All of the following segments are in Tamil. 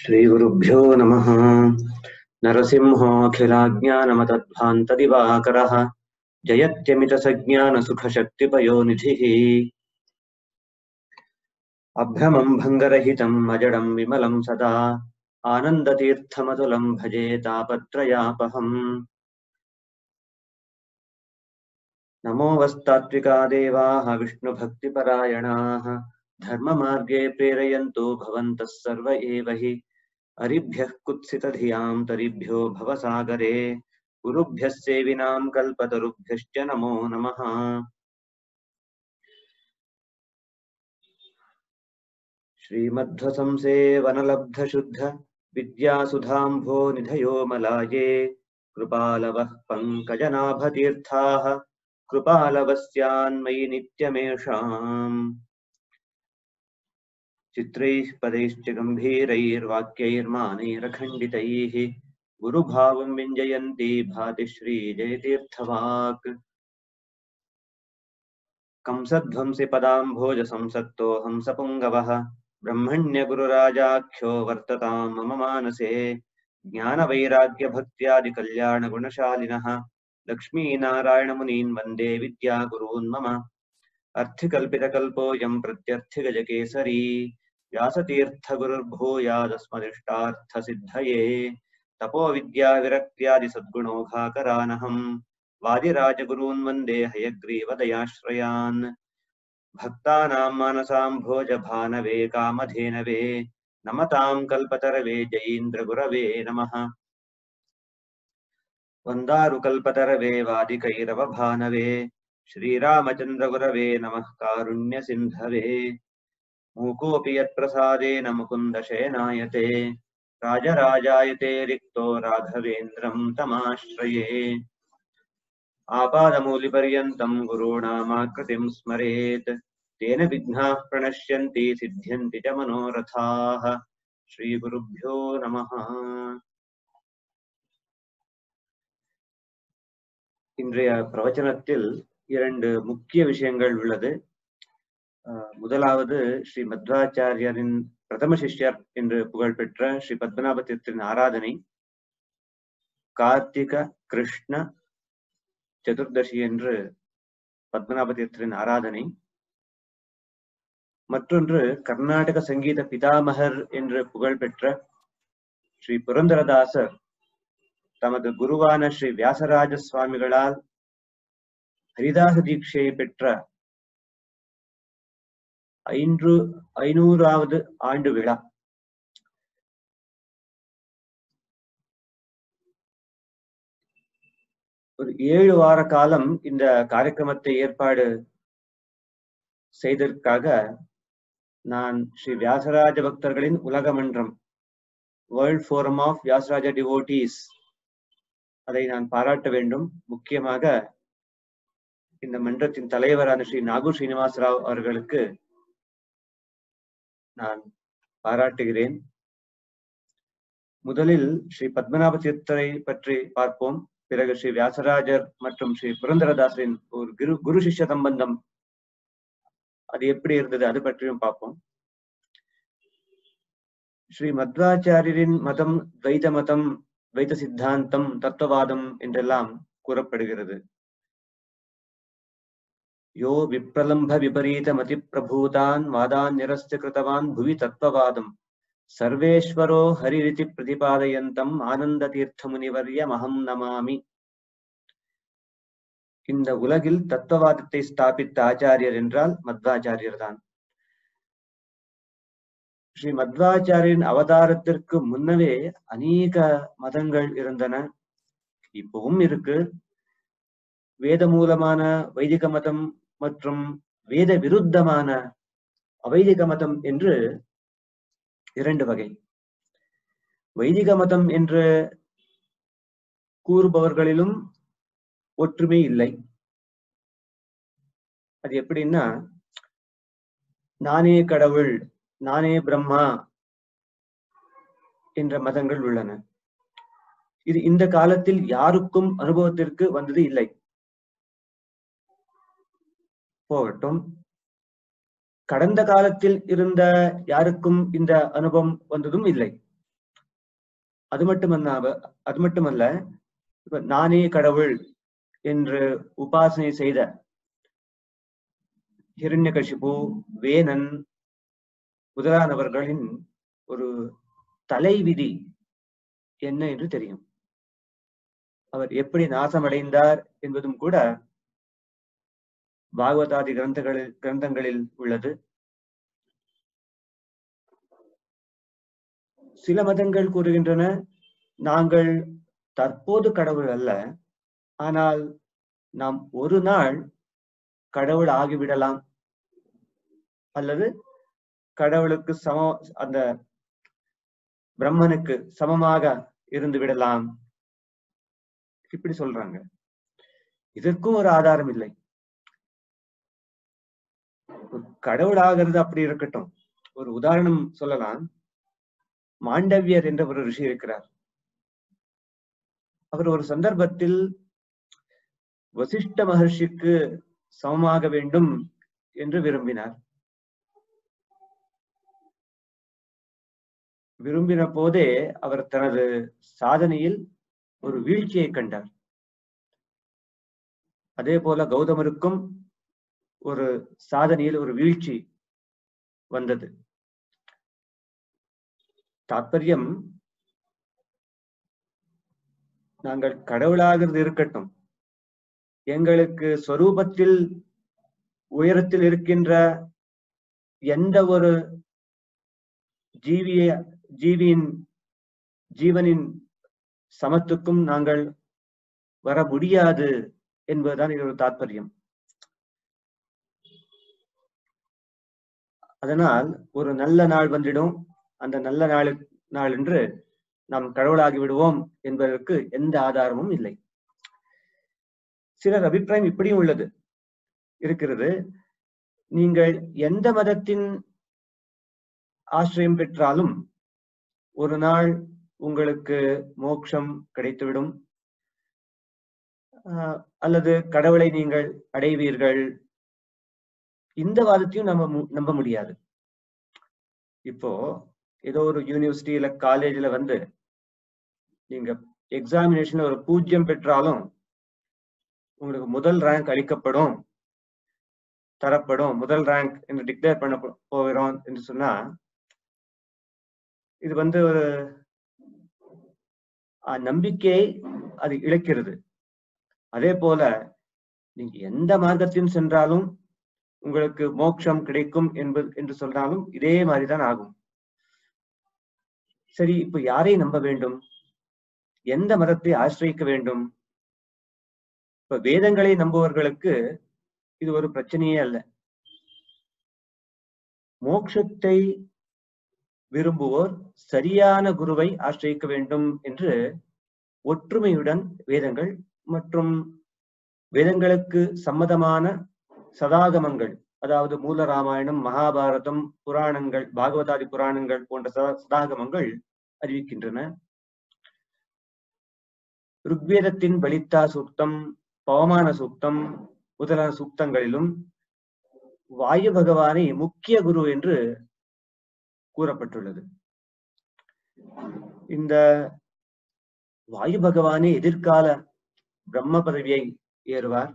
श्रीगुरुभ्यो नमः। नरसिंहोऽखिलाज्ञानमतध्वान्तदिवाकरः जयत्यमितसज्ञानसुखशक्तिपयोनिधिः। अभ्रमम् भङ्गरहितम् अजडम् विमलम् सदा। आनन्दतीर्थमतुलम् भजे तापत्रयापहम्। नमो वस्तात्विका देवाः विष्णुभक्तिपरायणाः। धर्ममार्गे प्रेरयन्तु भवन्तः सर्व एव हि। अरिभ्यः कुत्सितधियाम् तरिभ्यो भवसागरे गुरुभ्यः सेविनाम् कल्पतरुभ्यश्च नमो नमः। श्रीमध्वसंसेवनलब्धशुद्ध विद्यासुधाम्भो निधयो मलाये कृपालवः पङ्कजनाभतीर्थाः, कृपालवस्यान्मयि नित्यमेषाम्। चित्रैः पदैश्च गम्भीरैर्वाक्यैर्मानैरखण्डितैः गुरुभावं विञ्जयन्ती भाति श्रीजयतीर्थवाक् कंसध्वंसि पदाम्भोजसंसक्तो हंसपुङ्गवः ब्रह्मण्यगुरुराजाख्यो वर्ततां मम मानसे, ज्ञानवैराग्यभक्त्यादिकल्याणगुणशालिनः, लक्ष्मीनारायणमुनीन् वंदे विद्यागुरून् मम। अर्थिकल्पितकल्पोऽयं प्रत्यर्थिगजकेसरी। व्यासतीर्थगुरुर्भूयादस्मदिष्टार्थसिद्धये। तपोविद्याविरक्त्यादिसद्गुणौघाकरानहम् वादिराजगुरून् वंदे हयग्रीवदयाश्रयान् भक्तानां मानसां भोजभानवे कामधेनवे। नमतां कल्पतरवे जयीन्द्रगुरवे नमः। वन्दारुकल्पतरवे वादिकैरवभानवे। श्रीरामचन्द्रगुरवे नमः, कारुण्यसिन्धवे। मूकोऽपि यत्प्रसादेन मुकुन्दशयनायते राजराजायते रिक्तो राघवेन्द्रं तमाश्रये आपादमूलिपर्यन्तं गुरूणामाकृतिं स्मरेत् तेन विघ्नाः प्रणश्यन्ति सिद्ध्यन्ति च मनोरथाः श्रीगुरुभ्यो नमः இன்றைய பிரவச்சனத்தில் இரண்டு முக்கிய விஷயங்கள் உள்ளது அஹ் முதலாவது ஸ்ரீ மத்வாச்சாரியரின் பிரதம சிஷ்யர் என்று புகழ்பெற்ற ஸ்ரீ பத்மநாப தீர்த்தரின் ஆராதனை. கார்த்திக கிருஷ்ண சதுர்தசி என்று பத்மநாப தீர்த்தரின் ஆராதனை. மற்றொன்று கர்நாடக சங்கீத பிதாமகர் என்று புகழ்பெற்ற ஸ்ரீ புரந்தரதாசர் தமது குருவான ஸ்ரீ வியாசராஜ சுவாமிகளால் ஹரிதாச தீட்சையை பெற்ற ஐந்து ஐநூறாவது ஆண்டு விழா. ஒரு ஏழு வார காலம் இந்த காரியக்கிரமத்தை ஏற்பாடு செய்ததற்காக நான் ஸ்ரீ வியாசராஜ பக்தர்களின் உலக மன்றம் world forum of Vyasaraja devotees அதை நான் பாராட்ட வேண்டும். முக்கியமாக இந்த மன்றத்தின் தலைவரான ஸ்ரீ நாகு ஸ்ரீனிவாசராவ் அவர்களுக்கு நான் பாராட்டுகிறேன். முதலில் ஸ்ரீ பத்மநாப தீர்த்தரை பற்றி பார்ப்போம். பிறகு ஸ்ரீ வியாசராஜர் மற்றும் ஸ்ரீ புரந்தரதாசரின் ஒரு குரு குரு சிஷ்ய சம்பந்தம். அது எப்படி இருந்தது அது பற்றியும் பார்ப்போம். ஸ்ரீ மத்வாச்சாரியரின் மதம் துவைத மதம் துவைத சித்தாந்தம் தத்துவவாதம் என்றெல்லாம் கூறப்படுகிறது. யோ விப்ரலம்ப விபரீத மதி பிரபூதான் வாதான் நிரஸ்து கிருத்தவான் புவி தத்துவவாதம். சர்வேஸ்வரோ ஹரிரிதி பிரதிபாதயந்தம் ஆனந்த தீர்த்த முனிவர்ய மகம் நமாமி. இந்த உலகில் தத்துவவாதத்தை ஸ்தாபித்த ஆச்சாரியர் என்றால் மத்வாச்சாரியர் தான் ஸ்ரீ மத்வாச்சாரியன் அவதாரத்திற்கு முன்னவே அநேக மதங்கள் இருந்தன. இப்பவும் இருக்கு. வேத மூலமான வைதிக மதம் மற்றும் வேத விருத்தமான அவைதிக மதம் என்று இரண்டு வகை. வைதிக மதம் என்று கூறுபவர்களிலும் ஒற்றுமை இல்லை. அது எப்படின்னா நானே கடவுள் நானே பிரம்மா என்ற மதங்கள் உள்ளன. இது இந்த காலத்தில் யாருக்கும் அனுபவத்திற்கு வந்தது இல்லை. போகட்டும். கடந்த காலத்தில் இருந்த யாருக்கும் இந்த அனுபவம் வந்ததும் இல்லை. அது மட்டுமல்ல அது மட்டுமல்ல இப்ப நானே கடவுள் என்று உபாசனை செய்த ஹிரண்யகசிபு வேணன் முதலானவர்களின் ஒரு தலைவிதி என்ன என்று தெரியும். அவர் எப்படி நாசமடைந்தார் என்பதும் கூட பாகவதாதி கிரந்தங்களில் கிரந்தங்களில் உள்ளது. சில மதங்கள் கூறுகின்றன. நாங்கள் தற்போது கடவுள் அல்ல. ஆனால் நாம் ஒரு நாள் கடவுள் ஆகிவிடலாம். அல்லது கடவுளுக்கு சம அந்த பிரம்மனுக்கு சமமாக இருந்து விடலாம். இப்படி சொல்றாங்க. இதற்கும் ஒரு ஆதாரம் இல்லை. கடவுளாகிறது அப்படி இருக்கட்டும். ஒரு உதாரணம் சொல்லலாம். மாண்டவியர் என்ற ஒரு ரிஷி இருக்கிறார். அவர் ஒரு சந்தர்ப்பத்தில் வசிஷ்ட மகர்ஷிக்கு சமமாக வேண்டும் என்று விரும்பினார். விரும்பின போதே அவர் தனது சாதனையில் ஒரு வீழ்ச்சியை கண்டார். அதே போல கௌதமருக்கும் ஒரு சாதனையில் ஒரு வீழ்ச்சி வந்தது. தாற்பயம் நாங்கள் கடவுளாகிறது இருக்கட்டும். எங்களுக்கு சொரூபத்தில் உயரத்தில் இருக்கின்ற எந்த ஒரு ஜீவிய ஜீவியின் ஜீவனின் சமத்துக்கும் நாங்கள் வர முடியாது என்பதுதான் இது ஒரு தாற்பயம் அதனால் ஒரு நல்ல நாள் வந்துடும். அந்த நல்ல நாளு நாள் என்று நாம் கடவுளாகி விடுவோம் என்பதற்கு எந்த ஆதாரமும் இல்லை. சிலர் அபிப்பிராயம் இப்படியும் உள்ளது. இருக்கிறது நீங்கள் எந்த மதத்தின் ஆசிரியம் பெற்றாலும் ஒரு நாள் உங்களுக்கு மோட்சம் கிடைத்துவிடும். அல்லது கடவுளை நீங்கள் அடைவீர்கள். இந்த வாதத்தையும் நம்ம நம்ப முடியாது. இப்போ ஏதோ ஒரு யூனிவர்சிட்டியில காலேஜ்ல வந்து நீங்க எக்ஸாமினேஷன்ல ஒரு பூஜ்ஜியம் பெற்றாலும் உங்களுக்கு முதல் ரேங்க் அளிக்கப்படும் தரப்படும் முதல் ரேங்க் என்று டிக்ளேர் பண்ண போகிறோம் என்று சொன்னா இது வந்து ஒரு நம்பிக்கையை அது இழக்கிறது. அதே போல நீங்க எந்த மார்க்கத்தையும் சென்றாலும் உங்களுக்கு மோட்சம் கிடைக்கும் என்பது என்று சொன்னாலும் இதே மாதிரிதான் ஆகும். சரி இப்ப யாரை நம்ப வேண்டும்? எந்த மதத்தை ஆசிரியக்க வேண்டும்? இப்ப வேதங்களை நம்புவர்களுக்கு இது ஒரு பிரச்சனையே அல்ல. மோட்சத்தை விரும்புவோர் சரியான குருவை ஆசிரியக்க வேண்டும் என்று ஒற்றுமையுடன் வேதங்கள் மற்றும் வேதங்களுக்கு சம்மதமான சதாகமங்கள் அதாவது மூல ராமாயணம் மகாபாரதம் புராணங்கள் பாகவதாதி புராணங்கள் போன்ற சதாகமங்கள் அறிவிக்கின்றன. ருக்வேதத்தின் பலித்தா சூக்தம் பவமான சூக்தம் முதலான சூக்தங்களிலும் வாயு பகவானை முக்கிய குரு என்று கூறப்பட்டுள்ளது. இந்த வாயு பகவானே எதிர்கால பிரம்ம பதவியை ஏறுவார்.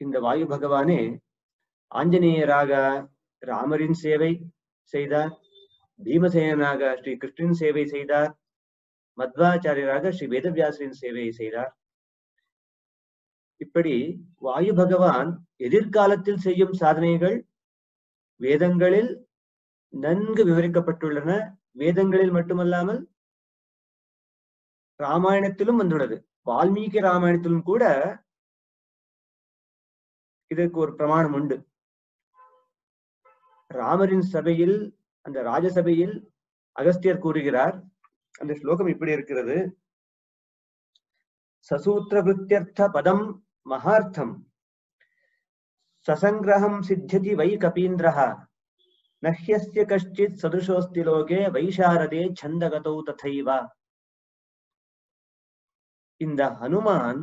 இந்த வாயு பகவானே ஆஞ்சநேயராக ராமரின் சேவை செய்தார் பீமசேனாக ஸ்ரீ கிருஷ்ணன் சேவை செய்தார் மத்வாச்சாரியராக ஸ்ரீ வேதவியாசரின் சேவையை செய்தார். இப்படி வாயு பகவான் எதிர்காலத்தில் செய்யும் சாதனைகள் வேதங்களில் நன்கு விவரிக்கப்பட்டுள்ளன. வேதங்களில் மட்டுமல்லாமல் ராமாயணத்திலும் வந்துள்ளது. வால்மீகி ராமாயணத்திலும் கூட இதற்கு ஒரு பிரமாணம் உண்டு. ராமரின் சபையில் அந்த ராஜசபையில் அகஸ்தியர் கூறுகிறார் அந்த ஸ்லோகம் இப்படி இருக்கிறது. சசூத்திர விருத்தியர்த்த பதம் மகார்த்தம். சசங்கிரகம் சித்தியதி வை கபீந்திரஹா. நஹ்யஸ்ய கஷ்டித் சதுஷோஸ்தி லோகே வைஷாரதே சந்தகதௌ ததைவ இந்த ஹனுமான்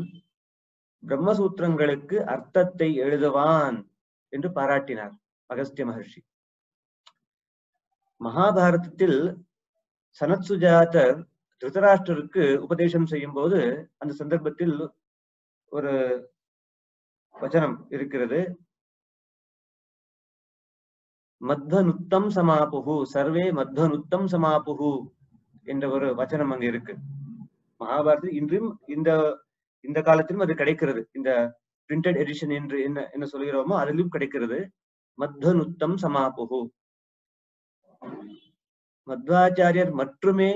பிரம்மசூத்திரங்களுக்கு அர்த்தத்தை எழுதுவான் என்று பாராட்டினார் அகஸ்திய மகர்ஷி. மகாபாரதத்தில் சனத் சுஜாதர் திருதராஷ்டருக்கு உபதேசம் செய்யும் போது அந்த சந்தர்ப்பத்தில் ஒரு வச்சனம் இருக்கிறது. மத்வனுத்தம் சமாபுகு சர்வே மத்வனுத்தம் சமாபுகு என்ற ஒரு வச்சனம் அங்க இருக்கு. மகாபாரதத்தில் இன்றும் இந்த இந்த காலத்திலும் அது கிடைக்கிறது. இந்த பிரிண்டட் எடிஷன் என்று என்ன என்ன சொல்கிறோமோ அதிலும் கிடைக்கிறது. மத்வனுத்தம் சமாபுகு. மத்வாச்சாரியர் மட்டுமே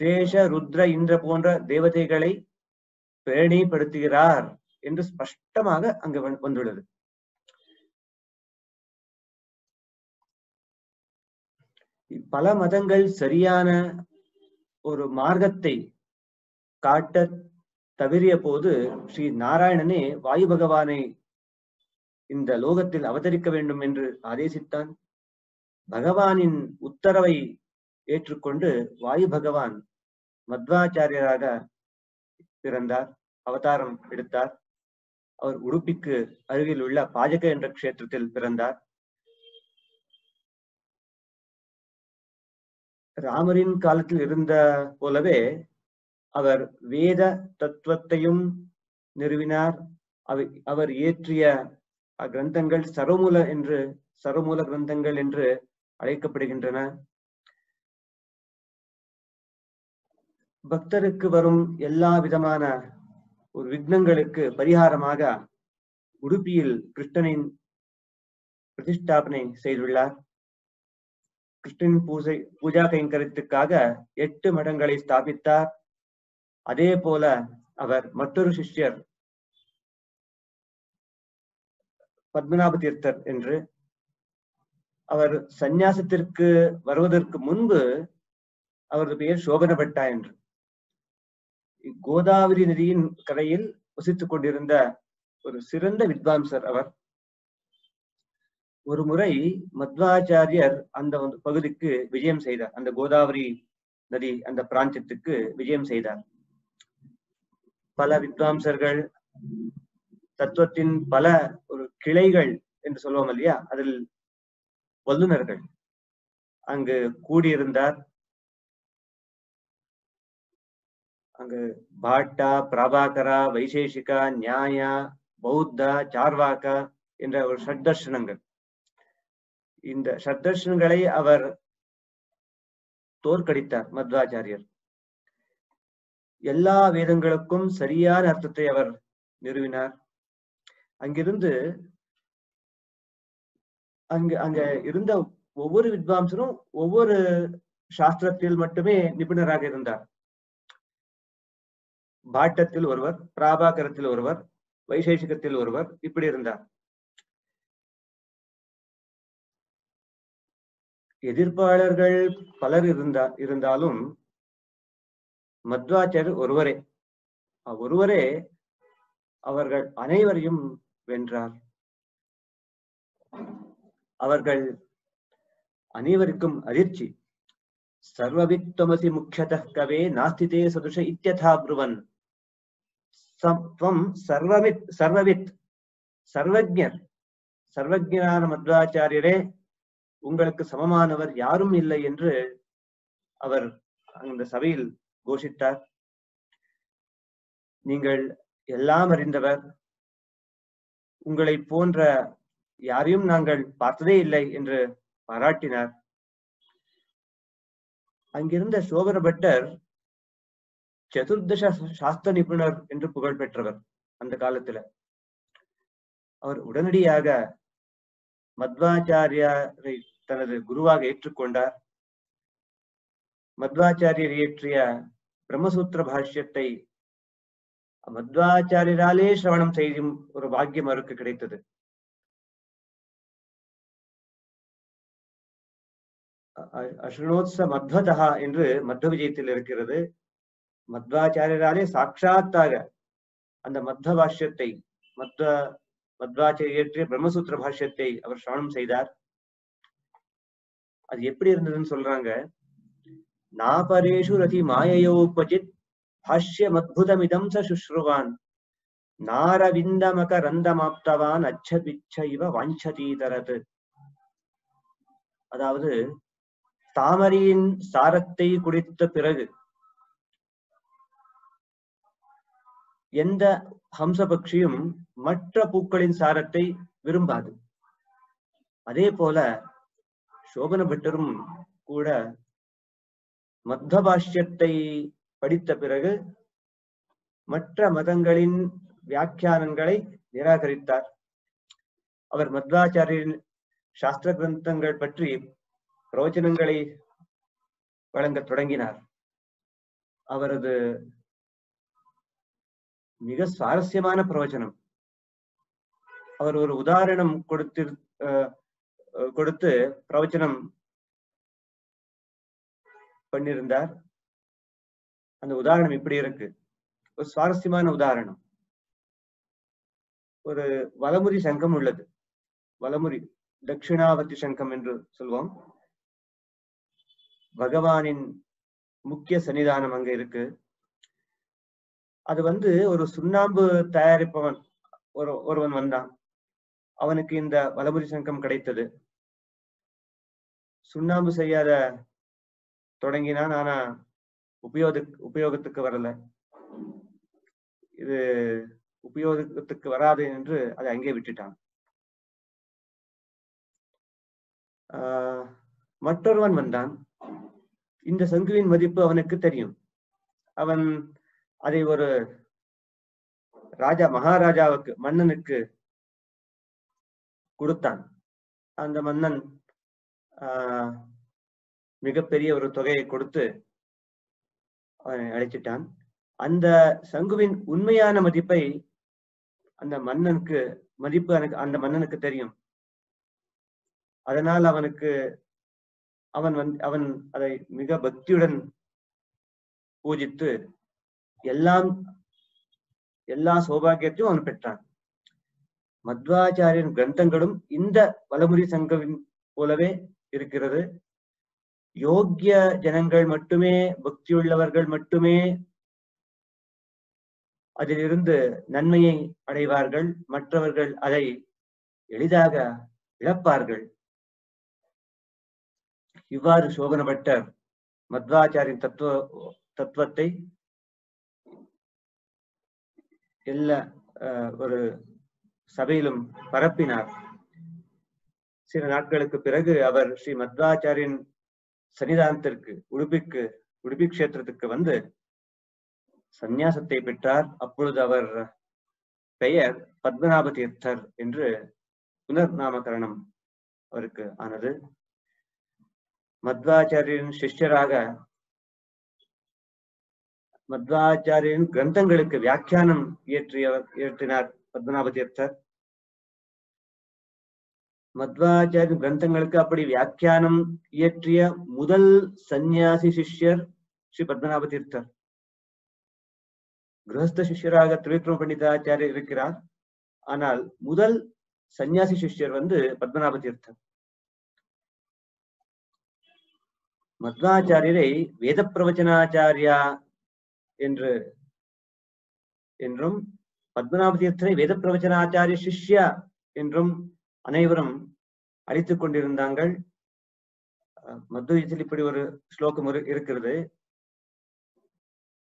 சேஷ ருத்ர இந்திர போன்ற தேவதைகளை பேணிப்படுத்துகிறார் என்று ஸ்பஷ்டமாக அங்கு வந்துள்ளது. பல மதங்கள் சரியான ஒரு மார்க்கத்தை காட்ட தவறிய போது ஸ்ரீ நாராயணனே வாயு பகவானை இந்த லோகத்தில் அவதரிக்க வேண்டும் என்று ஆதேசித்தான். பகவானின் உத்தரவை ஏற்றுக்கொண்டு வாயு பகவான் மத்வாச்சாரியராக பிறந்தார் அவதாரம் எடுத்தார். அவர் உடுப்பிக்கு அருகில் உள்ள பாஜக என்ற கஷேத்திரத்தில் பிறந்தார். ராமரின் காலத்தில் இருந்த போலவே அவர் வேத தத்துவத்தையும் நிறுவினார். அவர் இயற்றிய கிரந்தங்கள் சரமூல என்று சரமூல கிரந்தங்கள் என்று அழைக்கப்படுகின்றன. பக்தருக்கு வரும் எல்லா விதமான ஒரு விக்னங்களுக்கு பரிகாரமாக உடுப்பியில் கிருஷ்ணனின் பிரதிஷ்டாபனை செய்துள்ளார். கிருஷ்ணன் பூஜை பூஜா கைங்கரத்துக்காக எட்டு மடங்களை ஸ்தாபித்தார். அதே போல அவர் மற்றொரு சிஷ்யர் பத்மநாப தீர்த்தர் என்று அவர் சந்நியாசத்திற்கு வருவதற்கு முன்பு அவரது பெயர் சோபனபட்டா என்று. கோதாவரி நதியின் கரையில் வசித்துக் கொண்டிருந்த ஒரு சிறந்த வித்வாம்சர் அவர். ஒரு முறை மத்வாச்சாரியர் அந்த பகுதிக்கு விஜயம் செய்தார். அந்த கோதாவரி நதி அந்த பிராந்தத்துக்கு விஜயம் செய்தார். பல வித்வாம்சர்கள் தத்துவத்தின் பல ஒரு கிளைகள் என்று சொல்லுவோம் இல்லையா? அதில் வல்லுநர்கள் அங்கு கூடியிருந்தார். அங்கு பாட்டா பிரபாகரா வைசேஷிகா நியாயா பௌத்தா சார்வாக்கா என்ற ஒரு சத்தர்ஷனங்கள் இந்த ஷட்தர்ஷனங்களை அவர் தோற்கடித்தார் மத்வாச்சாரியர். எல்லா வேதங்களுக்கும் சரியான அர்த்தத்தை அவர் நிறுவினார். அங்கிருந்து அங்கு அங்க இருந்த ஒவ்வொரு வித்வாம்சரும் ஒவ்வொரு சாஸ்திரத்தில் மட்டுமே நிபுணராக இருந்தார். பாட்டத்தில் ஒருவர் பிராபாகரத்தில் ஒருவர் வைசேஷிகத்தில் ஒருவர் இப்படி இருந்தார். எதிர்ப்பாளர்கள் பலர் இருந்தா இருந்தாலும் மத்வாச்சாரியர் ஒருவரே. ஒருவரே அவர்கள் அனைவரையும் வென்றார். அவர்கள் அனைவருக்கும் அதிர்ச்சி. சர்வவித்வமசி முக்கியத கவே நாஸ்திதே சதுஷ இத்தியதா புருவன். துவம் சர்வவித் சர்வவித் சர்வஜர் சர்வஜரான மத்வாச்சாரியரே உங்களுக்கு சமமானவர் யாரும் இல்லை என்று அவர் அந்த சபையில் கோஷித்தார். நீங்கள் எல்லாம் அறிந்தவர். உங்களை போன்ற யாரையும் நாங்கள் பார்த்ததே இல்லை என்று பாராட்டினார். அங்கிருந்த சோபர பட்டர் சதுர்தச சாஸ்திர நிபுணர் என்று புகழ் பெற்றவர் அந்த காலத்துல. அவர் உடனடியாக மத்வாச்சாரியரை தனது குருவாக ஏற்றுக்கொண்டார். மத்வாச்சாரியர் இயற்றிய பிரம்மசூத்திர பாஷ்யத்தை மத்வாச்சாரியராலே சிரவணம் செய்யும் ஒரு பாக்கியம் அவருக்கு கிடைத்தது. அஸ்ருணோத்ச மத்வதா என்று மத்வ விஜயத்தில் இருக்கிறது. மத்வாச்சாரியராலே சாட்சாத்தாக அந்த மத்வ பாஷ்யத்தை மத்வ மத்வாச்சாரியற்றிய பிரம்மசூத்திர பாஷ்யத்தை அவர் சிரவணம் செய்தார். அது எப்படி இருந்ததுன்னு சொல்றாங்க. நாபரேஷு ரதி மாயையோபஜித் பாஷ்யமத்புதமிதம் ச சுஷ்ருவான் நாரவிந்தமக ரந்தமாப்தவான் அச்சபிச்ச இவ வாஞ்சதீதரது அதாவது தாமரையின் சாரத்தை குடித்த பிறகு எந்த ஹம்சபக்ஷியும் மற்ற பூக்களின் சாரத்தை விரும்பாது. அதே போல சோபன பட்டரும் கூட மத்த பாஷ்யத்தை படித்த பிறகு மற்ற மதங்களின் வியாக்கியானங்களை நிராகரித்தார். அவர் மத்வாச்சாரியரின் சாஸ்திர கிரந்தங்கள் பற்றி பிரவச்சனங்களை வழங்கத் தொடங்கினார். அவரது மிக சுவாரஸ்யமான பிரவச்சனம். அவர் ஒரு உதாரணம் கொடுத்து கொடுத்து பிரவச்சனம் பண்ணியிருந்தார். அந்த உதாரணம் இப்படி இருக்கு. ஒரு சுவாரஸ்யமான உதாரணம். ஒரு வலமுறி சங்கம் உள்ளது. வலமுறி தட்சிணாவர்த்தி சங்கம் என்று சொல்வோம். பகவானின் முக்கிய சன்னிதானம் அங்க இருக்கு. அது வந்து ஒரு சுண்ணாம்பு தயாரிப்பவன் ஒரு ஒருவன் வந்தான். அவனுக்கு இந்த வலமுறி சங்கம் கிடைத்தது. சுண்ணாம்பு செய்யாத தொடங்கினான் ஆனா உபயோக உபயோகத்துக்கு வரல. இது உபயோகத்துக்கு வராது என்று அதை அங்கே விட்டுட்டான். ஆஹ் மற்றொருவன் வந்தான். இந்த சங்குவின் மதிப்பு அவனுக்கு தெரியும். அவன் அதை ஒரு ராஜா மகாராஜாவுக்கு மன்னனுக்கு கொடுத்தான். அந்த மன்னன் ஆஹ் மிகப்பெரிய ஒரு தொகையை கொடுத்து அழைச்சிட்டான். அந்த சங்குவின் உண்மையான மதிப்பை அந்த மன்னனுக்கு மதிப்பு எனக்கு அந்த மன்னனுக்கு தெரியும். அதனால் அவனுக்கு அவன் வந்து அவன் அதை மிக பக்தியுடன் பூஜித்து எல்லாம் எல்லா சௌபாகியத்தையும் அவன் பெற்றான். மத்வாச்சாரியன் கிரந்தங்களும் இந்த வலமுறி சங்கவின் போலவே இருக்கிறது. யோக்கிய ஜனங்கள் மட்டுமே பக்தியுள்ளவர்கள் மட்டுமே அதிலிருந்து நன்மையை அடைவார்கள். மற்றவர்கள் அதை எளிதாக இழப்பார்கள். இவ்வாறு சோகனப்பட்ட மத்வாச்சாரின் தத்துவ தத்துவத்தை எல்லா ஒரு சபையிலும் பரப்பினார். சில நாட்களுக்கு பிறகு அவர் ஸ்ரீ மத்வாச்சாரின் சன்னிதானத்திற்கு உடுப்பிக்கு உடுப்பி கஷேத்திரத்துக்கு வந்து சந்நியாசத்தை பெற்றார். அப்பொழுது அவர் பெயர் பத்மநாப தீர்த்தர் என்று புனர் நாமகரணம் அவருக்கு ஆனது. மத்வாச்சாரியரின் சிஷ்யராக மத்வாச்சாரியரின் கிரந்தங்களுக்கு வியாக்கியானம் இயற்றியவர் இயற்றினார் பத்மநாப தீர்த்தர் மத்வாச்சாரிய கிரந்தங்களுக்கு அப்படி வியாக்கியானம் இயற்றிய முதல் சந்நியாசி சிஷ்யர் ஸ்ரீ பத்மநாப தீர்த்தர். கிரகஸ்த சிஷ்யராக திரிவிக்ரம பண்டிதாச்சாரியர் இருக்கிறார். ஆனால் முதல் சந்நியாசி சிஷ்யர் வந்து பத்மநாப தீர்த்தர். மத்வாச்சாரியரை வேத பிரவச்சனாச்சாரியா என்று என்றும் பத்மநாப தீர்த்தரை வேத பிரவச்சனாச்சாரிய சிஷ்யா என்றும் அனைவரும் அழித்துக் கொண்டிருந்தாங்கள். மத்வத்தில் இப்படி ஒரு ஸ்லோகம் இருக்கிறது.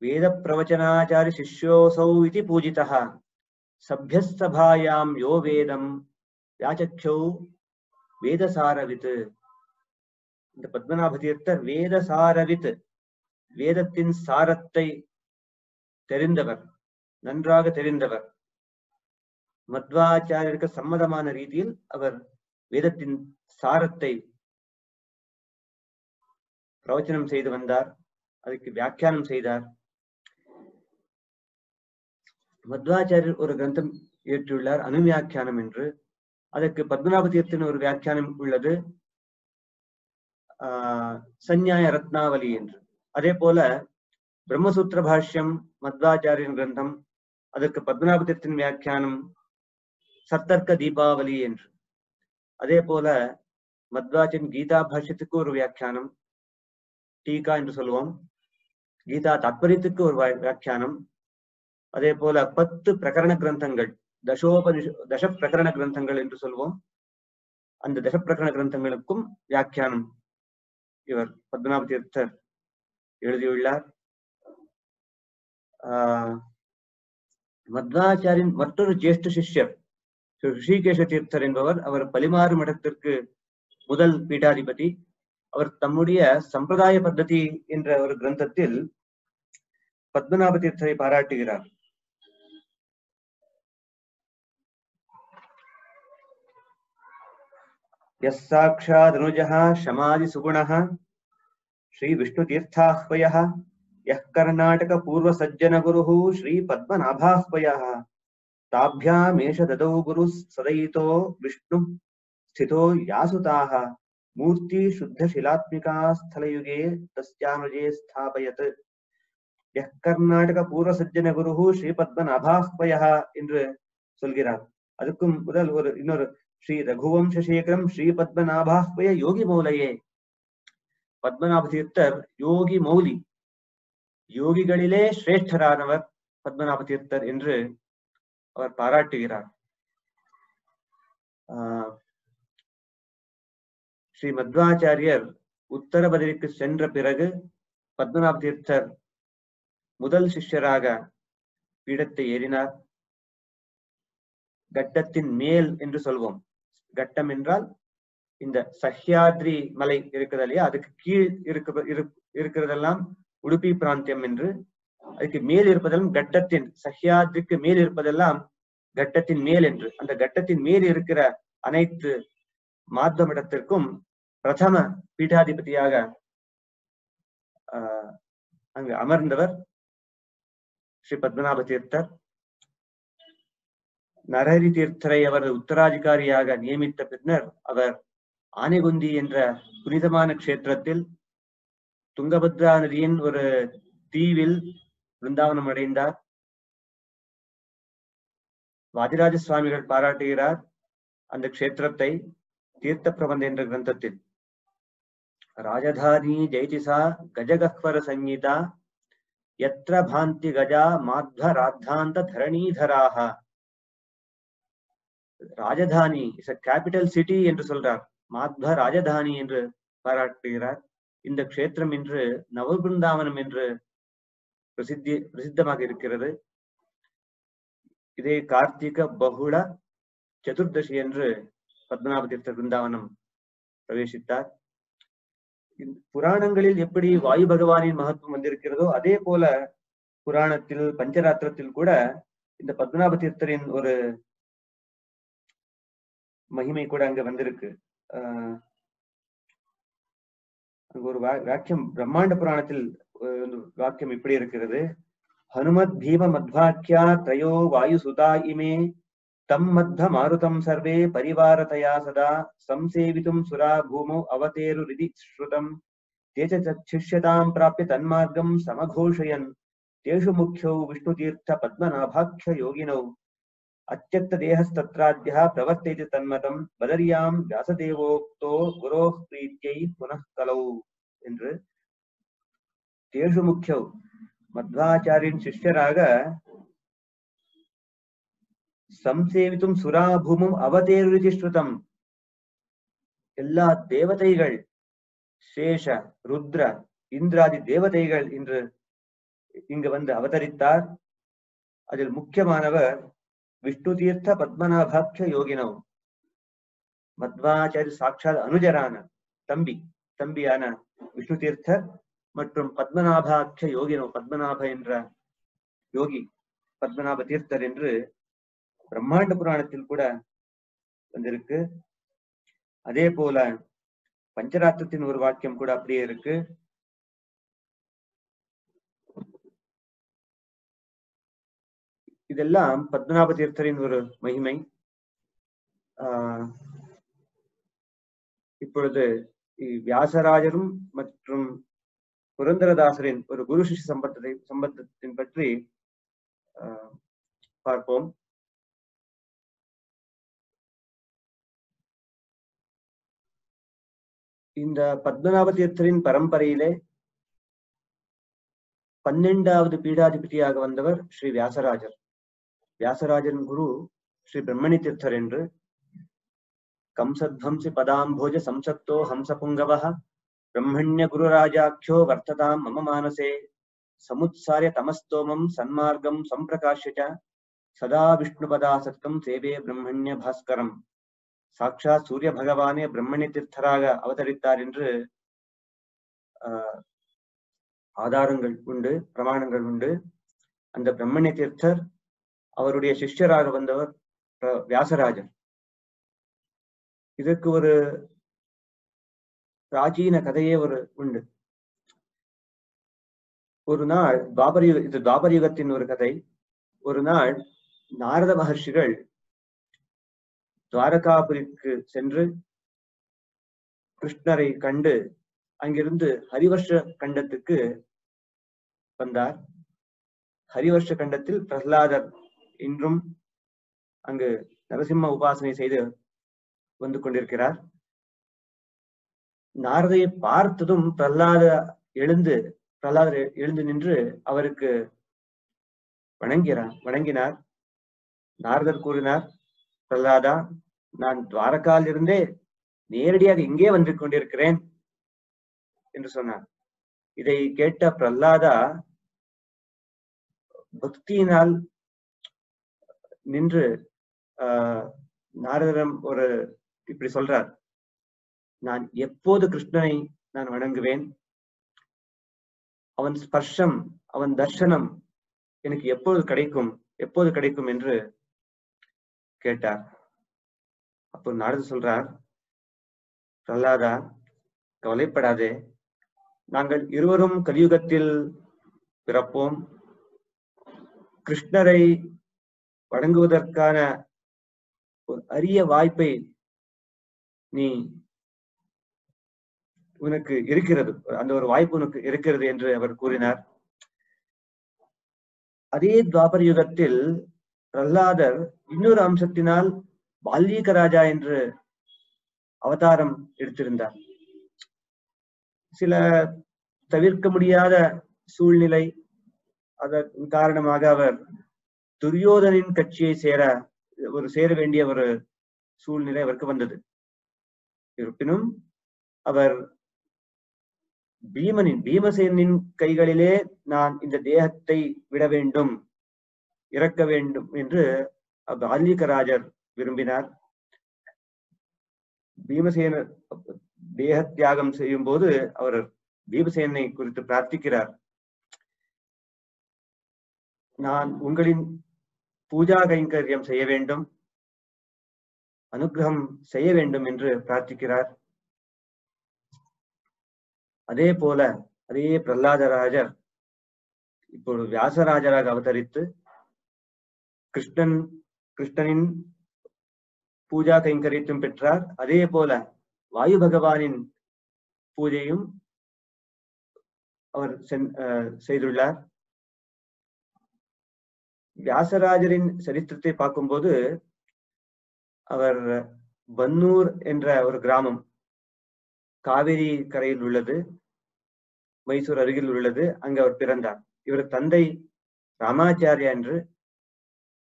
வேத பிரவச்சனாச்சாரி சிஷ்யோசௌ இது பூஜிதா சபியசபாயாம் யோ வேதம் யாச்சக்ஷௌ வேதசாரவித். இந்த பத்மநாப தீர்த்தர் வேதசாரவித் வேதத்தின் சாரத்தை தெரிந்தவர் நன்றாக தெரிந்தவர். மத்வாச்சாரியருக்கு சம்மதமான ரீதியில் அவர் வேதத்தின் சாரத்தை பிரவச்சனம் செய்து வந்தார். அதுக்கு வியாக்கியானம் செய்தார். மத்வாச்சாரியர் ஒரு கிரந்தம் இயற்றியுள்ளார் அனுவியாக்கியானம் என்று. அதற்கு பத்மநாப தீர்த்தின் ஒரு வியாக்கியானம் உள்ளது. ஆஹ் சந்நியாய ரத்னாவலி என்று. அதே போல பிரம்மசூத்திர பாஷ்யம் மத்வாச்சாரியன் கிரந்தம் அதற்கு பத்மநாப தீர்த்தின் வியாக்கியானம் சத்தர்க்க தீபாவளி என்று. அதே போல மத்வாச்சின் கீதா பாஷ்யத்துக்கு ஒரு வியாக்கியானம் டீகா என்று சொல்லுவோம். கீதா தாத்பரியத்துக்கு ஒரு வியாக்கியானம். அதே போல பத்து பிரகரண கிரந்தங்கள் தசோபனிஷ தச பிரகரண கிரந்தங்கள் என்று சொல்வோம் அந்த தச பிரகரண கிரந்தங்களுக்கும் வியாக்கியானம் இவர் பத்மநாப தீர்த்தர் எழுதியுள்ளார். ஆஹ் மத்வாச்சாரின் மற்றொரு ஜேஷ்ட சிஷ்யர் திரு ரிஷிகேஷ தீர்த்தர் என்பவர் அவர் பலிமாறு மடத்திற்கு முதல் பீடாதிபதி அவர் தம்முடைய சம்பிரதாய பத்ததி என்ற ஒரு கிரந்தத்தில் பத்மநாப தீர்த்தரை பாராட்டுகிறார் यः साक्षादनुजः शमादिसुगुणः श्रीविष्णुतीर्थाह्वयः यः कर्णाटकपूर्वसज्जनगुरुः श्रीपद्मनाभाह्वयः ताभ्यामेष ददौ गुरुः सदयितो विष्णुः स्थितो यासुताः मूर्ति शुद्धशिलात्मिका स्थलयुगे तस्यानुजे स्थापयत् यः कर्णाटकपूर्वसज्जनगुरुः ஸ்ரீபத்மநாபாஹ்வயः என்று சொல்கிறார் அதுக்கும் முதல் ஒரு இன்னொரு ஸ்ரீ ரகுவம்சேகரம் ஸ்ரீ பத்மநாபாஹ்வய யோகி மௌலையே பத்மநாப தீர்த்தர் யோகி மௌலி யோகிகளிலே சிரேஷ்டரானவர் பத்மநாப தீர்த்தர் என்று அவர் பாராட்டுகிறார். ஸ்ரீ மத்வாச்சாரியர் உத்தரபதிக்கு சென்ற பிறகு பத்மநாப தீர்த்தர் முதல் சிஷ்யராக பீடத்தை ஏறினார். கட்டத்தின் மேல் என்று சொல்வோம். கட்டம் என்றால் இந்த சஹ்யாத்ரி மலை இருக்குது இல்லையா? அதுக்கு கீழ் இருக்க இருக்கிறதெல்லாம் உடுப்பி பிராந்தியம் என்று அதுக்கு மேல் இருப்பதெல்லாம் கட்டத்தின் சஹ்யாத்துக்கு மேல் இருப்பதெல்லாம் கட்டத்தின் மேல் என்று. அந்த கட்டத்தின் மேல் இருக்கிற அனைத்து மாத்தமிடத்திற்கும் பிரதம பீடாதிபதியாக அங்கு அமர்ந்தவர் ஸ்ரீ பத்மநாப தீர்த்தர். நரஹரி தீர்த்தரை அவரது உத்தராதிகாரியாக நியமித்த பின்னர் அவர் ஆனைகுந்தி என்ற புனிதமான க்ஷேத்திரத்தில் துங்கபத்ரா நதியின் ஒரு தீவில் விருந்தாவனம் அடைந்தார். வாதிராஜ சுவாமிகள் பாராட்டுகிறார். அந்த க்ஷேத்திரத்தை தீர்த்த பிரபந்த என்ற கிரந்தத்தில். ராஜதானி ஜெயதிசா கஜகஹ்வர சங்கீதா எத்திர பாந்தி கஜா மாத்வ ராத்தாந்த தரணீதராக. ராஜதானி இஸ் அ கேபிட்டல் சிட்டி என்று சொல்றார். மாத்வ ராஜதானி என்று பாராட்டுகிறார். இந்த க்ஷேத்திரம் இன்று நவபிருந்தாவனம் என்று பிரசித்தி பிரசித்தமாக இருக்கிறது. இதே கார்த்திக பகுள சதுர்தசி என்று பத்மநாப தீர்த்த பிருந்தாவனம் பிரவேசித்தார். புராணங்களில் எப்படி வாயு பகவானின் மகத்துவம் வந்திருக்கிறதோ அதே போல புராணத்தில் பஞ்சராத்திரத்தில் கூட இந்த பத்மநாப தீர்த்தரின் ஒரு மகிமை கூட அங்க வந்திருக்கு. ஆஹ் அங்க ஒரு வாக்கியம் பிரம்மாண்ட புராணத்தில் வாக்கியம் இப்படி இருக்கிறது. ஹனுமத் பீம மத்வாக்கியா திரையோ வாயு சுதா இமே. தம் மத்த மாருதம் சர்வே பரிவாரதயா சதா. சம்சேவிதும் சுரா பூமோ அவதேரு ரிதி ஸ்ருதம். தே சிஷ்யதாம் பிராப்பிய தன்மார்க்கம் சமகோஷயன். தேஷு முக்கியோ விஷ்ணு தீர்த்த பத்மநாபாख्य யோகினோ. அத்தியத்த தேகஸ்தத்ராத்யா பிரவர்த்தேதி தன்மதம். பதரியாம் வியாசதேவோக்தோ குரோ பிரீத்தியை புனః கலௌ. என்று தேஷு முக்கியம். மத்வாச்சாரியின் சிஷ்யராக சம்சேவித்தும் சுராபூமும் அவதேருதிஷ்டுதம். எல்லா தேவதைகள் சேஷ ருத்ர இந்திராதி தேவதைகள் இன்று இங்கு வந்து அவதரித்தார். அதில் முக்கியமானவர் விஷ்ணு தீர்த்த பத்மநாபாட்ச யோகினவ் மத்வாச்சாரி சாட்சாத் அனுஜரான தம்பி தம்பியான விஷ்ணு தீர்த்த மற்றும் பத்மநாபாட்ச யோகினோ பத்மநாப என்ற யோகி பத்மநாப தீர்த்தர் என்று பிரம்மாண்ட புராணத்தில் கூட வந்திருக்கு. அதே போல பஞ்சராத்திரத்தின் ஒரு வாக்கியம் கூட அப்படியே இருக்கு. இதெல்லாம் பத்மநாப தீர்த்தரின் ஒரு மகிமை. ஆஹ் இப்பொழுது வியாசராஜரும் மற்றும் புரந்தரதாசரின் ஒரு குரு சிஷ்ய சம்பந்தத்தை சம்பந்தத்தின் பற்றி பார்ப்போம். இந்த பத்மநாபதீர்த்தரின் பரம்பரையிலே பன்னெண்டாவது பீடாதிபதியாக வந்தவர் ஸ்ரீ வியாசராஜர். வியாசராஜன் குரு ஸ்ரீ பிரம்மணி தீர்த்தர் என்று கம்சத்வம்சி பதாம்போஜ சம்சத்தோ ஹம்ச புங்கவஹ பிரம்மண்ய குருராஜாக்கியோ வர்த்ததாம் மம மானசே சமுத்சாரிய தமஸ்தோமம் சன்மார்க்கம் சம்பிரகாஷ்ய ச சதா விஷ்ணுபதாசத்கம் சேவே பிரம்மண்ய பாஸ்கரம் சாட்சாத் சூரிய பகவானே பிரம்மண்ய தீர்த்தராக அவதரித்தார் என்று ஆஹ், ஆதாரங்கள் உண்டு பிரமாணங்கள் உண்டு. அந்த பிரம்மண்ய தீர்த்தர் அவருடைய சிஷ்யராக வந்தவர் வியாசராஜர். இதற்கு ஒரு பிராச்சீன கதையே ஒரு உண்டு. ஒரு நாள் துவாபர யுக இது துவாபர யுகத்தின் ஒரு கதை. ஒரு நாள் நாரத மகர்ஷிகள் துவாரகாபுரிக்கு சென்று கிருஷ்ணரை கண்டு அங்கிருந்து ஹரிவர்ஷ கண்டத்துக்கு வந்தார். ஹரிவர்ஷ கண்டத்தில் பிரஹ்லாதர் இன்றும் அங்கு நரசிம்ம உபாசனை செய்து வந்து கொண்டிருக்கிறார். நாரதையை பார்த்ததும் பிரல்லாத எழுந்து பிரல்லாதர் எழுந்து நின்று அவருக்கு வணங்கிறார் வணங்கினார். நாரதர் கூறினார் பிரல்லாதா நான் துவாரகால் இருந்தே நேரடியாக இங்கே வந்து கொண்டிருக்கிறேன் என்று சொன்னார். இதை கேட்ட பிரல்லாதா பக்தியினால் நின்று ஆஹ் நாரதரம் ஒரு இப்படி சொல்றார். நான் எப்போது கிருஷ்ணனை நான் வணங்குவேன்? அவன் ஸ்பர்ஷம் அவன் தர்ஷனம் எனக்கு எப்போது கிடைக்கும் எப்போது கிடைக்கும் என்று கேட்டார். அப்போ நாரதர் சொல்றார் பிரல்லாதா கவலைப்படாதே. நாங்கள் இருவரும் கலியுகத்தில் பிறப்போம். கிருஷ்ணரை வணங்குவதற்கான ஒரு அரிய வாய்ப்பை நீ உனக்கு இருக்கிறது. அந்த ஒரு வாய்ப்பு உனக்கு இருக்கிறது என்று அவர் கூறினார். அதே துவாபர யுகத்தில் பிரல்லாதர் இன்னொரு அம்சத்தினால் வால்மீக ராஜா என்று அவதாரம் எடுத்திருந்தார். சில தவிர்க்க முடியாத சூழ்நிலை அதன் காரணமாக அவர் துரியோதனின் கட்சியை சேர ஒரு சேர வேண்டிய ஒரு சூழ்நிலை அவருக்கு வந்தது. இருப்பினும் அவர் பீமனின் பீமசேனின் கைகளிலே நான் இந்த தேகத்தை விட வேண்டும் இறக்க வேண்டும் என்று வால்மீகராஜர் விரும்பினார். பீமசேனர் தேக தியாகம் செய்யும் போது அவர் பீமசேனை குறித்து பிரார்த்திக்கிறார். நான் உங்களின் பூஜா கைங்கரியம் செய்ய வேண்டும் அனுகிரகம் செய்ய வேண்டும் என்று பிரார்த்திக்கிறார். அதே போல அதே பிரகலாதராஜர் இப்பொழுது வியாசராஜராக அவதரித்து கிருஷ்ணன் கிருஷ்ணனின் பூஜா கைங்கரியத்தையும் பெற்றார். அதே போல வாயு பகவானின் பூஜையும் அவர் சென்- அஹ் செய்துள்ளார். வியாசராஜரின் சரித்திரத்தை பார்க்கும்போது அவர் பன்னூர் என்ற ஒரு கிராமம் காவிரி கரையில் உள்ளது மைசூர் அருகில் உள்ளது அங்கு அவர் பிறந்தார். இவர் தந்தை ராமாச்சாரியா என்று.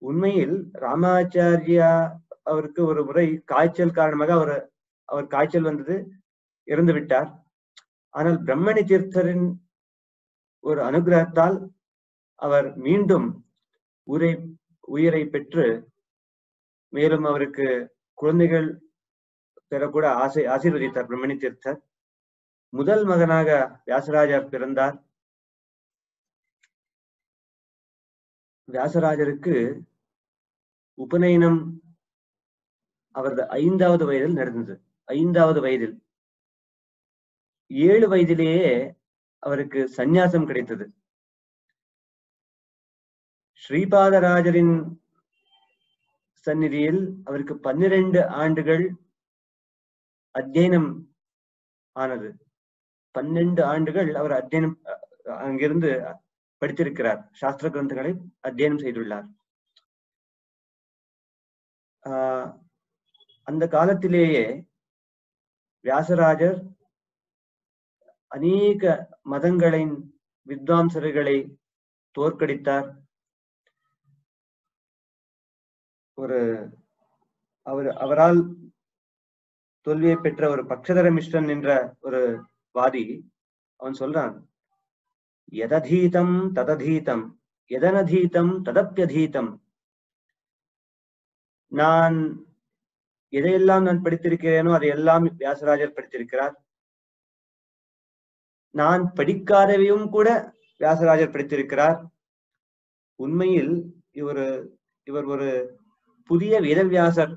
உண்மையில் ராமாச்சாரியா அவருக்கு ஒரு முறை காய்ச்சல் காரணமாக அவர் அவர் காய்ச்சல் வந்தது இறந்து விட்டார். ஆனால் பிரம்மணி தீர்த்தரின் ஒரு அனுகிரகத்தால் அவர் மீண்டும் உரை உயிரை பெற்று மேலும் அவருக்கு குழந்தைகள் பெறக்கூட ஆசை ஆசீர்வதித்தார் பிரம்மணி தீர்த்தர். முதல் மகனாக வியாசராஜர் பிறந்தார். வியாசராஜருக்கு உபநயனம் அவரது ஐந்தாவது வயதில் நடந்தது. ஐந்தாவது வயதில். ஏழு வயதிலேயே அவருக்கு சந்நியாசம் கிடைத்தது. ஸ்ரீபாதராஜரின் சந்நிதியில் அவருக்கு பன்னிரண்டு ஆண்டுகள் அத்தியனம் ஆனது. பன்னெண்டு ஆண்டுகள் அவர் அத்தியனம் அங்கிருந்து படித்திருக்கிறார். சாஸ்திர கிரந்தங்களை அத்தியனம் செய்துள்ளார். ஆஹ் அந்த காலத்திலேயே வியாசராஜர் அநேக மதங்களின் வித்வாம்சர்களை தோற்கடித்தார். ஒரு அவர் அவரால் தோல்வியை பெற்ற ஒரு பக்ஷதர மிஸ்ரன் என்ற ஒரு வாதி அவன் சொல்றான் எததீதம் தததீதம் எதனதீதம் ததப்பியதீதம் நான் எதையெல்லாம் நான் படித்திருக்கிறேனோ அதையெல்லாம் வியாசராஜர் படித்திருக்கிறார். நான் படிக்காதவையும் கூட வியாசராஜர் படித்திருக்கிறார். உண்மையில் இவர் இவர் ஒரு புதிய வேதவியாசர்.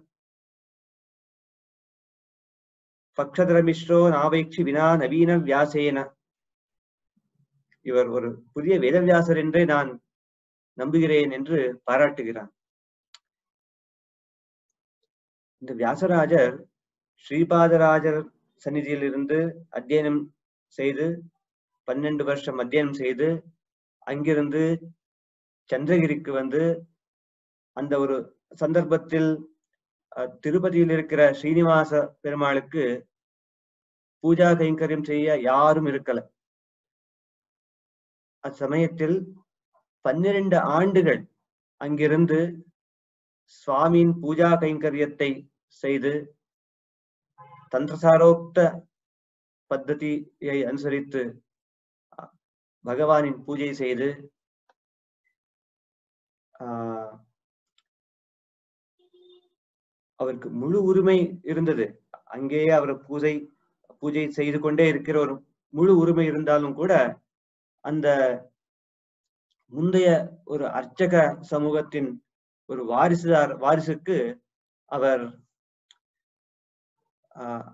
பக்ஷதரமிஸ்ரோ நாவைக்ஷி வினா நவீன வியாசேன. இவர் ஒரு புதிய வேதவியாசர் என்றே நான் நம்புகிறேன் என்று பாராட்டுகிறான். இந்த வியாசராஜர் ஸ்ரீபாதராஜர் சந்நிதியிலிருந்து அத்தியனம் செய்து பன்னெண்டு வருஷம் அத்தியனம் செய்து அங்கிருந்து சந்திரகிரிக்கு வந்து அந்த ஒரு சந்தர்ப்பத்தில் திருப்பதியில் இருக்கிற ஸ்ரீனிவாச பெருமாளுக்கு பூஜா கைங்கரியம் செய்ய யாரும் இருக்கல. அச்சமயத்தில் பன்னிரண்டு ஆண்டுகள் அங்கிருந்து சுவாமியின் பூஜா கைங்கரியத்தை செய்து தந்திரசாரோக்த பத்ததியை அனுசரித்து பகவானின் பூஜை செய்து ஆஹ், அவருக்கு முழு உரிமை இருந்தது. அங்கேயே அவர் பூஜை பூஜை செய்து கொண்டே இருக்கிற ஒரு முழு உரிமை இருந்தாலும் கூட அந்த முந்தைய ஒரு அர்ச்சக சமூகத்தின் ஒரு வாரிசுதார் வாரிசுக்கு அவர்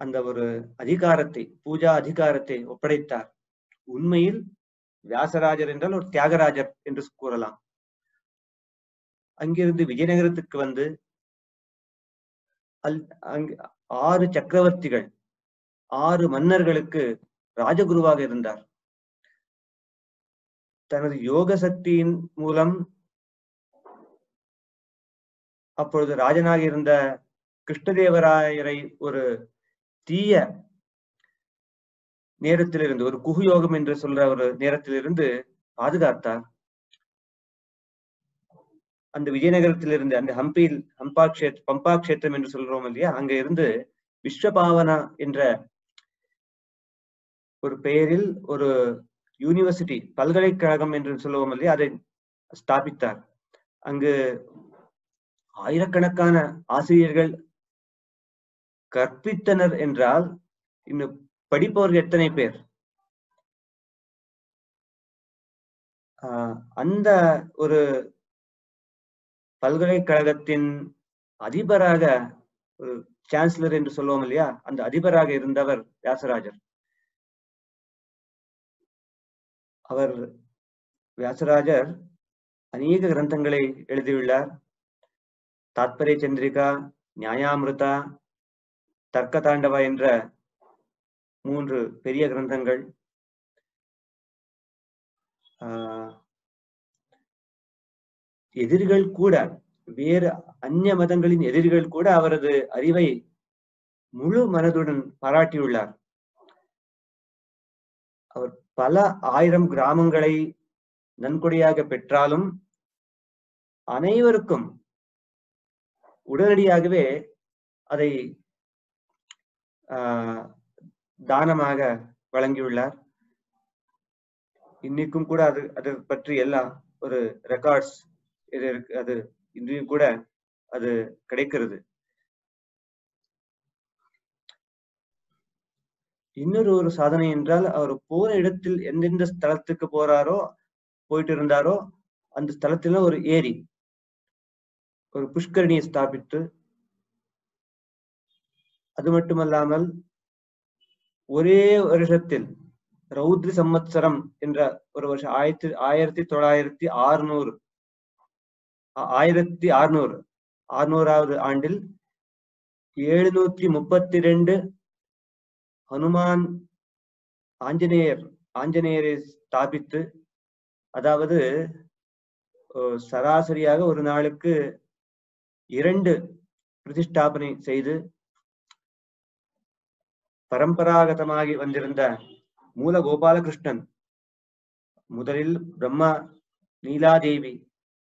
அந்த ஒரு அதிகாரத்தை பூஜா அதிகாரத்தை ஒப்படைத்தார். உண்மையில் வியாசராஜர் என்றால் ஒரு தியாகராஜர் என்று கூறலாம். அங்கிருந்து விஜயநகரத்துக்கு வந்து அல் அங்கு ஆறு சக்கரவர்த்திகள் ஆறு மன்னர்களுக்கு ராஜகுருவாக இருந்தார். தனது யோக சக்தியின் மூலம் அப்பொழுது ராஜனாக இருந்த கிருஷ்ணதேவராயரை ஒரு தீய நேரத்திலிருந்து ஒரு குகுயோகம் என்று சொல்ற ஒரு நேரத்திலிருந்து பாதுகாத்தார். அந்த விஜயநகரத்திலிருந்து அந்த ஹம்பியில் ஹம்பா கஷேத் பம்பா கஷேத்திரம் என்று சொல்றோம் இல்லையா? அங்க இருந்து விஸ்வபாவனா என்ற ஒரு பெயரில் ஒரு யூனிவர்சிட்டி பல்கலைக்கழகம் என்று சொல்லுவோம் இல்லையா? அதை ஸ்தாபித்தார். அங்கு ஆயிரக்கணக்கான ஆசிரியர்கள் கற்பித்தனர் என்றால் இன்னும் படிப்பவர்கள் எத்தனை பேர்? ஆஹ் அந்த ஒரு பல்கலைக்கழகத்தின் அதிபராக ஒரு சான்சலர் என்று சொல்லுவோம் இல்லையா? அந்த அதிபராக இருந்தவர் வியாசராஜர். அவர் வியாசராஜர் அநேக கிரந்தங்களை எழுதியுள்ளார். தாத்பரிய சந்திரிகா நியாயாமிருதா தர்க்க தாண்டவா என்ற மூன்று பெரிய கிரந்தங்கள். ஆஹ் எதிரிகள் கூட வேறு அந்நிய மதங்களின் எதிரிகள் கூட அவரது அறிவை முழு மனதுடன் பாராட்டியுள்ளார். அவர் பல ஆயிரம் கிராமங்களை நன்கொடையாக பெற்றாலும் அனைவருக்கும் உடனடியாகவே அதை ஆஹ் தானமாக வழங்கியுள்ளார். இன்னைக்கும் கூட அது அதை பற்றி எல்லாம் ஒரு ரெக்கார்ட்ஸ் அது இன்றையும் கூட அது கிடைக்கிறது. இன்னொரு ஒரு சாதனை என்றால் அவர் போற இடத்தில் எந்தெந்த ஸ்தலத்துக்கு போறாரோ போயிட்டு இருந்தாரோ அந்த ஸ்தலத்துல ஒரு ஏரி ஒரு புஷ்கரணியை ஸ்தாபித்து அது மட்டுமல்லாமல் ஒரே வருஷத்தில் ரௌத்ரி சம்மத்சரம் என்ற ஒரு வருஷம் ஆயிரத்தி ஆயிரத்தி தொள்ளாயிரத்தி ஆறுநூறு ஆயிரத்தி அறுநூறு. அறுநூறாவது ஆண்டில் எழுநூத்தி முப்பத்தி ரெண்டு ஹனுமான் ஆஞ்சநேயர் ஆஞ்சநேயரை ஸ்தாபித்து அதாவது சராசரியாக ஒரு நாளுக்கு இரண்டு பிரதிஷ்டாபனை செய்து பரம்பராகதமாகி வந்திருந்த மூல கோபாலகிருஷ்ணன் முதலில் பிரம்மா நீலாதேவி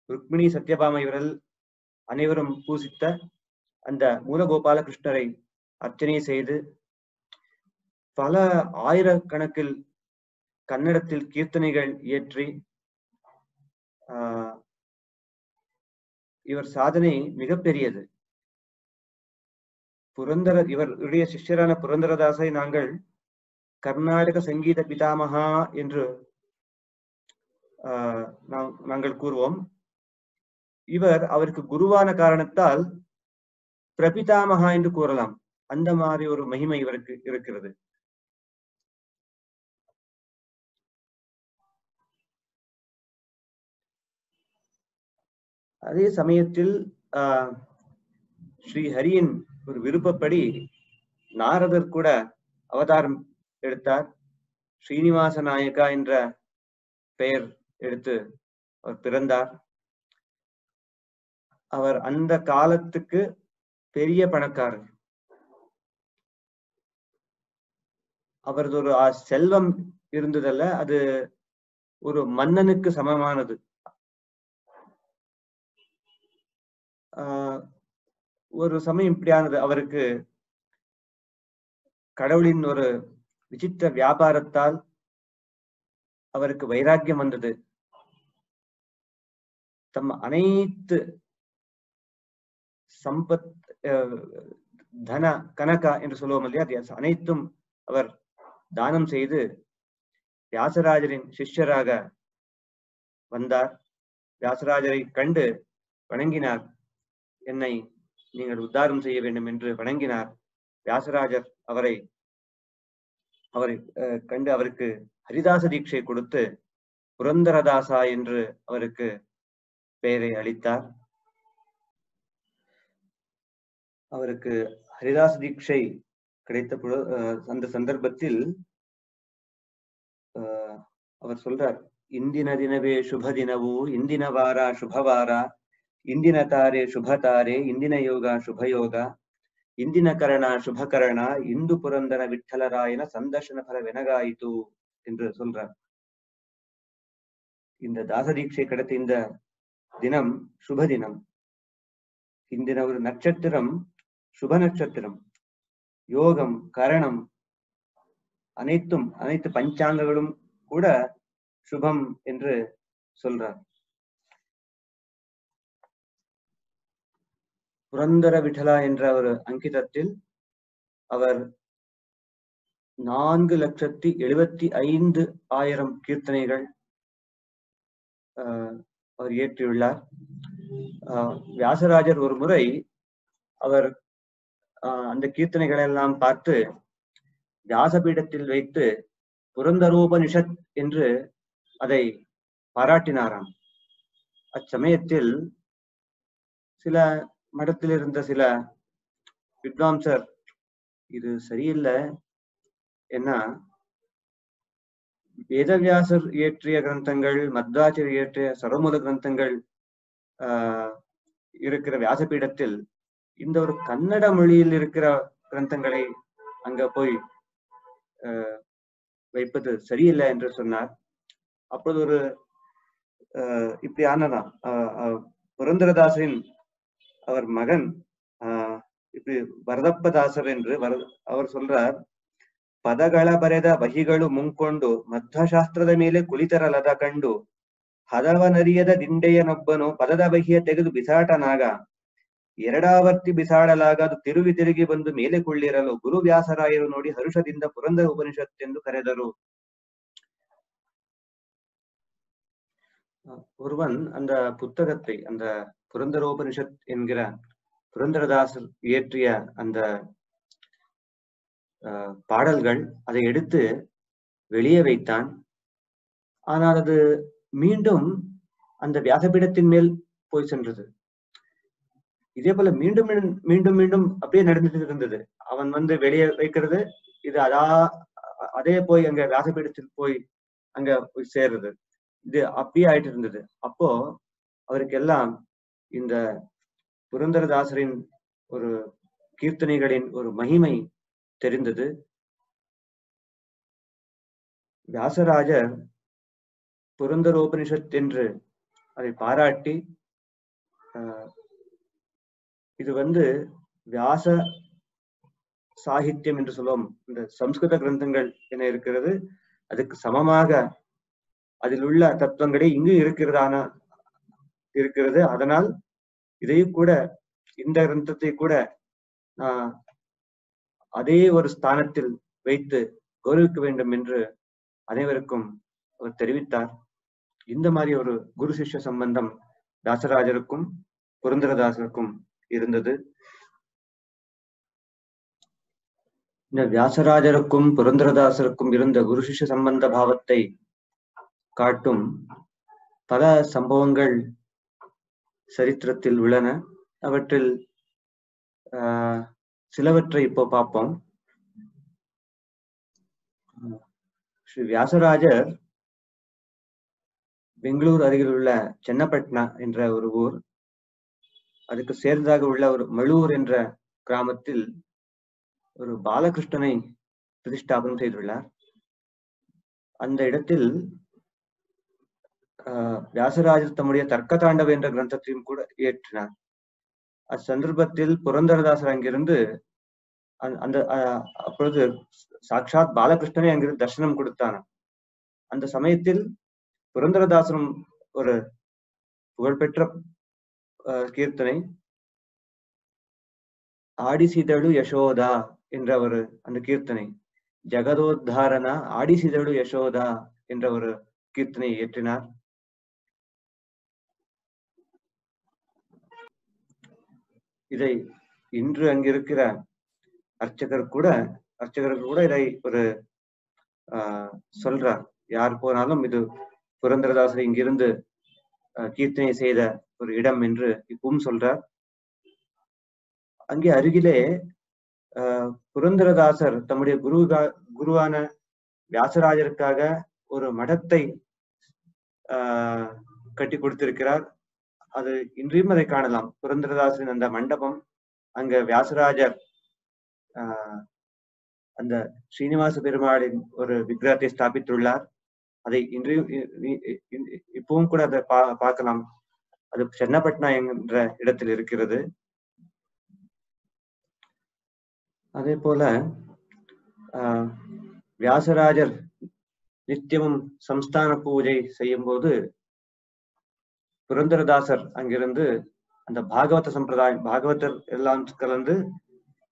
ருக்மிணி சத்யபாம இவர்கள் அனைவரும் பூசித்த அந்த மூலகோபால கிருஷ்ணரை அர்ச்சனை செய்து பல ஆயிரக்கணக்கில் கன்னடத்தில் கீர்த்தனைகள் இயற்றி ஆஹ் இவர் சாதனை மிகப்பெரியது. புரந்தர இவருடைய சிஷ்யரான புரந்தரதாசை நாங்கள் கர்நாடக சங்கீத பிதாமகா என்று ஆஹ் நாங்கள் கூறுவோம். இவர் அவருக்கு குருவான காரணத்தால் பிரபிதாமகா என்று கூறலாம். அந்த மாதிரி ஒரு மகிமை இவருக்கு இருக்கிறது. அதே சமயத்தில் ஆஹ் ஸ்ரீ ஹரியின் ஒரு விருப்பப்படி நாரதர் கூட அவதாரம் எடுத்தார். ஸ்ரீனிவாச நாயகா என்ற பெயர் எடுத்து அவர் பிறந்தார். அவர் அந்த காலத்துக்கு பெரிய பணக்காரர். அவரது ஒரு செல்வம் இருந்ததல்ல அது ஒரு மன்னனுக்கு சமமானது. ஆஹ் ஒரு சமயம் இப்படியானது. அவருக்கு கடவுளின் ஒரு விசித்திர வியாபாரத்தால் அவருக்கு வைராக்கியம் வந்தது. தம் அனைத்து சம்பத் அஹ், தன கனகா என்று சொல்லுவோம் இல்லையா? அனைத்தும் அவர் தானம் செய்து வியாசராஜரின் சிஷ்யராக வந்தார். வியாசராஜரை கண்டு வணங்கினார். என்னை நீங்கள் உத்தாரம் செய்ய வேண்டும் என்று வணங்கினார். வியாசராஜர் அவரை அவரை அஹ், கண்டு அவருக்கு ஹரிதாச தீட்சை கொடுத்து புரந்தரதாசா என்று அவருக்கு பெயரை அளித்தார். அவருக்கு ஹரிதாஸ் தீட்சை கிடைத்த பொழு- அஹ், அந்த சந்தர்ப்பத்தில் அஹ், அவர் சொல்றார் ಇಂದಿನ ದಿನವೇ ಶುಭ ದಿನವು ಇಂದಿನ ವಾರ ಶುಭವಾರ ಇಂದಿನ ತಾರೆ ಶುಭ ತಾರೆ ಇಂದಿನ ಯೋಗ ಶುಭ ಯೋಗ ಇಂದಿನ ಕರಣ ಶುಭ ಕರಣ ಇಂದು ಪುರಂದರ ವಿಠಲರಾಯನ ಸಂದರ್ಶನ ಫಲವೆನಗಾಯಿತು என்று சொல்றார் இந்த தாசதீட்சை கிடைத்த இந்த தினம் சுப தினம் இந்தின ஒரு நட்சத்திரம் சுப நட்சத்திரம் யோகம் கரணம் அனைத்தும் அனைத்து பஞ்சாங்கங்களும் கூட சுபம் என்று சொல்றார். புரந்தர விட்டலா என்ற ஒரு அங்கிதத்தில் அவர் நான்கு லட்சத்தி எழுபத்தி ஐந்து ஆயிரம் கீர்த்தனைகள் அவர் இயற்றியுள்ளார். ஆஹ், வியாசராஜர் ஒரு முறை அவர் அந்த கீர்த்தனைகளை எல்லாம் பார்த்து வியாசபீடத்தில் வைத்து புரந்தரோபனிஷத் என்று அதை பாராட்டினாராம். அச்சமயத்தில் சில மடத்தில் இருந்த சில வித்வாம்சர் இது சரியில்லை. என்ன? வேதவியாசர் இயற்றிய கிரந்தங்கள் மத்வாச்சர் இயற்றிய சரமூல கிரந்தங்கள் ஆஹ் இருக்கிற வியாசபீடத்தில் இந்த ஒரு கன்னட மொழியில் இருக்கிற கிரந்தங்களை அங்க போய் ஆஹ் வைப்பது சரியில்லை என்று சொன்னார் அப்போது ஒரு ஆஹ் இப்படி ஆனதான் ஆஹ் ஆஹ் புரந்தரதாசரின் அவர் மகன் ஆஹ் இப்படி வரதப்பதாசர் என்று வர அவர் சொல்றார் ಪದಗಳ ಬರೆದ ಬಹಿಗಳು ಮುಂಕೊಂಡು ಮಧ್ವಶಾಸ್ತ್ರದ ಮೇಲೆ ಕುಳಿತರಲದ ಕಂಡು ಹದವನರಿಯದ ದಿಂಡೆಯನೊಬ್ಬನು ಪದದ ಬಹಿಯ ತೆಗೆದು ಬಿಸಾಟನಾಗ ಎರಡಾವರ್ತಿ ಬಿಸಾಡಲಾಗದು ತಿರುಗಿ ತಿರುಗಿ ಬಂದು ಮೇಲೆ ಕೊಳ್ಳಿರಲು ಗುರು ವ್ಯಾಸರಾಯರು ನೋಡಿ ಹರುಷದಿಂದ ಪುರಂದರ ಉಪನಿಷತ್ತೆಂದು ಕರೆದರು அஹ் ஒருவன் அந்த புத்தகத்தை அந்த புரந்தரோபனிஷத் என்கிற புரந்தரதாசர் இயற்றிய அந்த அஹ், பாடல்கள் அதை எடுத்து வெளியே வைத்தான் ஆனால் அது மீண்டும் அந்த வியாசபீடத்தின் மேல் போய் சென்றது இதே போல மீண்டும் மீண்டும் மீண்டும் அப்படியே நடந்துட்டு இருந்தது. அவன் வந்து வெளியே வைக்கிறது இது அதா அதே போய் அங்க வியாசபீடத்தில் போய் அங்க போய் சேர்றது. இது அப்படியே ஆயிட்டு இருந்தது. அப்போ அவருக்கு எல்லாம் இந்த புரந்தரதாசரின் ஒரு கீர்த்தனைகளின் ஒரு மகிமை தெரிந்தது. வியாசராஜர் புரந்தரோபனிஷத் என்று அதை பாராட்டி ஆஹ், இது வந்து வியாச சாகித்யம் என்று சொல்லுவோம் இந்த சம்ஸ்கிருத கிரந்தங்கள் என இருக்கிறது. அதுக்கு சமமாக அதில் உள்ள தத்துவங்களே இங்கு இருக்கிறதான இருக்கிறது. அதனால் இதையும் கூட இந்த கிரந்தத்தை கூட ஆஹ் அதே ஒரு ஸ்தானத்தில் வைத்து கௌரவிக்க வேண்டும் என்று அனைவருக்கும் அவர் தெரிவித்தார். இந்த மாதிரி ஒரு குரு சிஷ்ய சம்பந்தம் தாசராஜருக்கும் புரந்தரதாசருக்கும் இருந்தது. இந்த வியாசராஜருக்கும் புரந்தரதாசருக்கும் இருந்த குரு சிஷ்ய சம்பந்த பாவத்தை காட்டும் பல சம்பவங்கள் சரித்திரத்தில் உள்ளன. அவற்றில் ஆஹ் சிலவற்றை இப்போ பார்ப்போம். ஸ்ரீ வியாசராஜர் பெங்களூர் அருகில் உள்ள சென்னப்பட்னா என்ற ஒரு ஊர். அதுக்கு சேர்ந்தாக உள்ள ஒரு மழுவூர் என்ற கிராமத்தில் ஒரு பாலகிருஷ்ணனை பிரதிஷ்டாபனம் செய்துள்ளார். அந்த இடத்தில் ஆஹ் வியாசராஜர் தம்முடைய தர்க்க தாண்டவ என்ற கிரந்தத்தையும் கூட இயற்றினார். அச்சந்தர்ப்பத்தில் புரந்தரதாசர் அங்கிருந்து அந்த அப்பொழுது சாட்சாத் பாலகிருஷ்ணனை அங்கிருந்து தர்சனம் கொடுத்தான். அந்த சமயத்தில் புரந்தரதாசரும் ஒரு புகழ்பெற்ற கீர்த்தனை. ஆடிசிதழு யசோதா என்ற ஒரு அந்த கீர்த்தனை. ஜெகதோத்தாரணா ஆடிசிதழு யசோதா என்ற ஒரு கீர்த்தனை இயற்றினார். இதை இன்று அங்கிருக்கிற அர்ச்சகர் கூட அர்ச்சகருக்கு கூட இதை ஒரு ஆஹ் சொல்றார். யார் போனாலும் இது புரந்தரதாசர் இங்கிருந்து கீர்த்தனை செய்த ஒரு இடம் என்று இப்பவும் சொல்றார் அங்கே அருகிலே புரந்தரதாசர் தம்முடைய குரு குருவான வியாசராஜருக்காக ஒரு மடத்தை ஆஹ் கட்டி கொடுத்திருக்கிறார் அது இன்றையும் அதை காணலாம் புரந்தரதாசரின் அந்த மண்டபம் அங்க வியாசராஜர் ஆஹ் அந்த ஸ்ரீனிவாச பெருமாளின் ஒரு விக்கிரகத்தை ஸ்தாபித்துள்ளார் அதை இன்றையும் இப்பவும் கூட அதை பா பார்க்கலாம் அது சென்னப்பட்னா என்ற இடத்தில் இருக்கிறது. அதே போல ஆஹ் வியாசராஜர் நித்தியமும் சம்ஸ்தான பூஜை செய்யும் போது புரந்தரதாசர் அங்கிருந்து அந்த பாகவத சம்பிரதாயம் பாகவதர் எல்லாம் கலந்து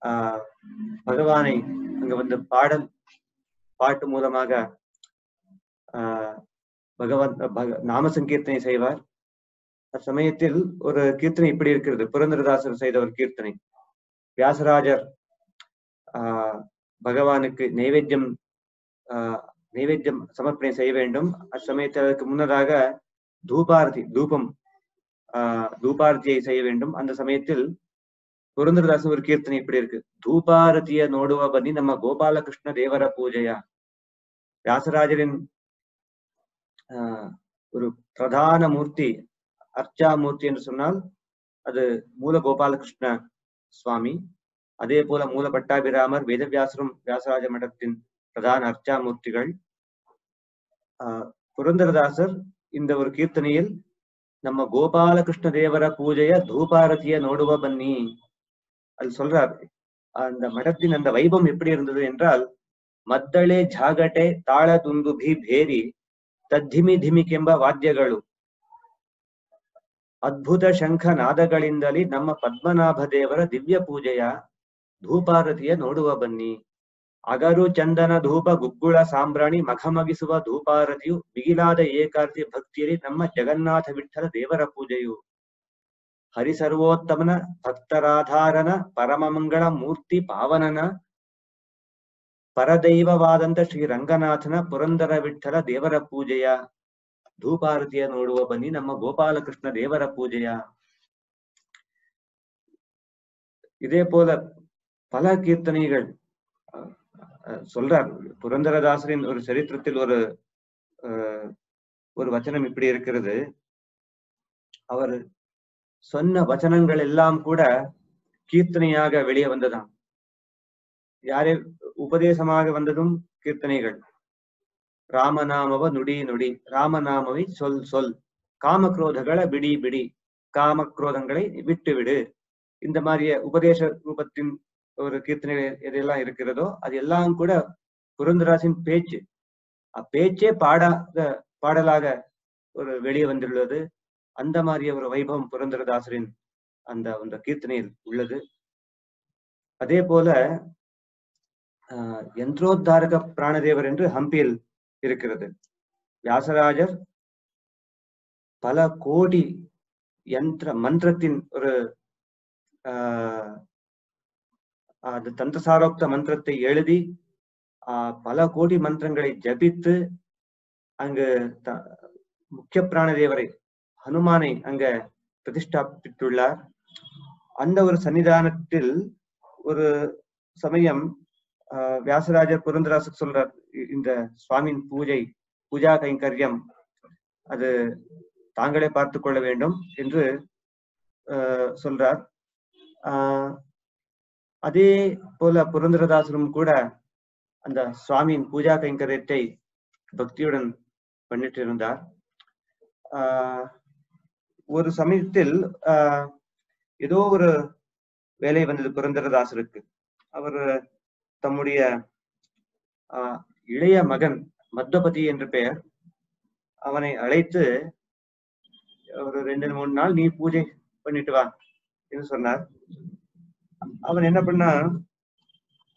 ஆஹ் பகவானை அங்க வந்து பாடல் பாட்டு மூலமாக ஆஹ் பகவான் பக நாம சங்கீர்த்தனை செய்வார். அச்சமயத்தில் ஒரு கீர்த்தனை இப்படி இருக்கிறது. புரந்தரதாசர் செய்த ஒரு கீர்த்தனை. வியாசராஜர் ஆஹ் பகவானுக்கு நைவேத்தியம் ஆஹ் நைவேத்தியம் சமர்ப்பணை செய்ய வேண்டும். அச்சமயத்தில் அதற்கு முன்னதாக தூபாரதி தூபம் ஆஹ் தூபாரதியை செய்ய வேண்டும். அந்த சமயத்தில் புரந்தரதாசன் ஒரு கீர்த்தனை இப்படி இருக்கு. தூபாரதிய நோடுவ பதி நம்ம கோபாலகிருஷ்ண தேவர பூஜையா? வியாசராஜரின் ஆஹ் ஒரு பிரதான மூர்த்தி அர்ச்சா மூர்த்தி என்று சொன்னால் அது மூல கோபாலகிருஷ்ண சுவாமி அதே போல மூல பட்டாபிராமர் வேதவியாசரும் வியாசராஜ மடத்தின் பிரதான அர்ச்சா மூர்த்திகள் ஆஹ் புரந்தரதாசர் இந்த ஒரு கீர்த்தனையில் நம்ம கோபாலகிருஷ்ண தேவர பூஜைய தூபாரதிய நோடுவ பன்னி அது சொல்றார் அந்த மடத்தின் அந்த வைபம் எப்படி இருந்தது என்றால் ಮದ್ದಳೆ ಜಾಗಟೆ ತಾಳ ದುಂದುಭಿ ಭೇರಿ ತದ್ಧಿಮಿ ಧಿಮಿಕೆಂಬ ವಾದ್ಯಗಳು ಅದ್ಭುತ ಶಂಖ ನಾದಗಳಿಂದಲೇ ನಮ್ಮ ಪದ್ಮನಾಭ ದೇವರ ದಿವ್ಯ ಪೂಜೆಯ ಧೂಪಾರತಿಯ ನೋಡುವ ಬನ್ನಿ. ಅಗರು ಚಂದನ ಧೂಪ ಗುಗ್ಗುಳ ಸಾಂಬ್ರಾಣಿ ಮಖಮಗಿಸುವ ಧೂಪಾರತಿಯು ಬಿಗಿಲಾದ ಏಕಾರ್ತಿ ಭಕ್ತಿಯಲ್ಲಿ ನಮ್ಮ ಜಗನ್ನಾಥ ವಿಠಲ ದೇವರ ಪೂಜೆಯು. ಹರಿಸರ್ವೋತ್ತಮನ ಭಕ್ತರಾಧಾರನ ಪರಮಮಂಗಳ ಮೂರ್ತಿ ಪಾವನನ ಪರದೈವವಾದಂತ ಶ್ರೀ ರಂಗನಾಥನ ಪುರಂದರ ವಿಠಲ ದೇವರ ಪೂಜೆಯ ಧೂಪಾರತಿಯ ನೋಡುವ ಬನ್ನಿ ನಮ್ಮ ಗೋಪಾಲಕೃಷ್ಣ ದೇವರ ಪೂಜೆಯ இதே போல பல கீர்த்தனைகள் சொல்றார் புரந்தரதாசரின் ஒரு சரித்திரத்தில் ஒரு ஒரு வச்சனம் இப்படி இருக்கிறது அவர் சொன்ன வச்சனங்கள் எல்லாம் கூட கீர்த்தனையாக வெளியே வந்ததாம் யாரே உபதேசமாக வந்ததும் கீர்த்தனைகள் ராமநாமவ ನುಡಿ ನುಡಿ ராமநாமவை சொல் சொல் காமக்ரோதங்களை பிடி பிடி காமக்ரோதங்களை விட்டு விடு இந்த மாதிரிய உபதேச ரூபத்தின் ஒரு கீர்த்தனை எதெல்லாம் இருக்கிறதோ அது எல்லாம் கூட புரந்தராசின் பேச்சு அப்பேச்சே பாடாத பாடலாக ஒரு வெளியே வந்துள்ளது அந்த மாதிரி ஒரு வைபவம் புரந்தரதாசரின் அந்த அந்த கீர்த்தனையில் உள்ளது அதே போல ஆஹ் யந்திரோத்தாரக பிராணதேவர் என்று ஹம்பியில் இருக்கிறது. வியாசராஜர் பல கோடி யந்திர மந்திரத்தின் ஒரு அஹ் அது தந்தசாரோக்த மந்திரத்தை எழுதி பல கோடி மந்திரங்களை ஜபித்து அங்கு த- முக்கிய பிராணதேவரை ஹனுமானை அங்க பிரதிஷ்டாபித்துள்ளார். அந்த ஒரு சன்னிதானத்தில் ஒரு சமயம் வியாசராஜர் புரந்தராசர் சொல்றார் இந்த சுவாமியின் பூஜை பூஜா கைங்கரியம் அது தாங்களே பார்த்து கொள்ள வேண்டும் என்று ஆஹ் சொல்றார். ஆஹ் அதே போல புரந்தரதாசரும் கூட அந்த சுவாமியின் பூஜா கைங்கரியத்தை பக்தியுடன் பண்ணிட்டு இருந்தார் ஆஹ் ஒரு சமயத்தில் ஆஹ் ஏதோ ஒரு வேலை வந்தது புரந்தரதாசருக்கு. அவர் தம்முடைய ஆஹ் இளைய மகன் மத்தபதி என்று பெயர். அவனை அழைத்து ஒரு ரெண்டு மூணு நாள் நீ பூஜை பண்ணிட்டு வா என்று சொன்னார். அவன் என்ன பண்ணான்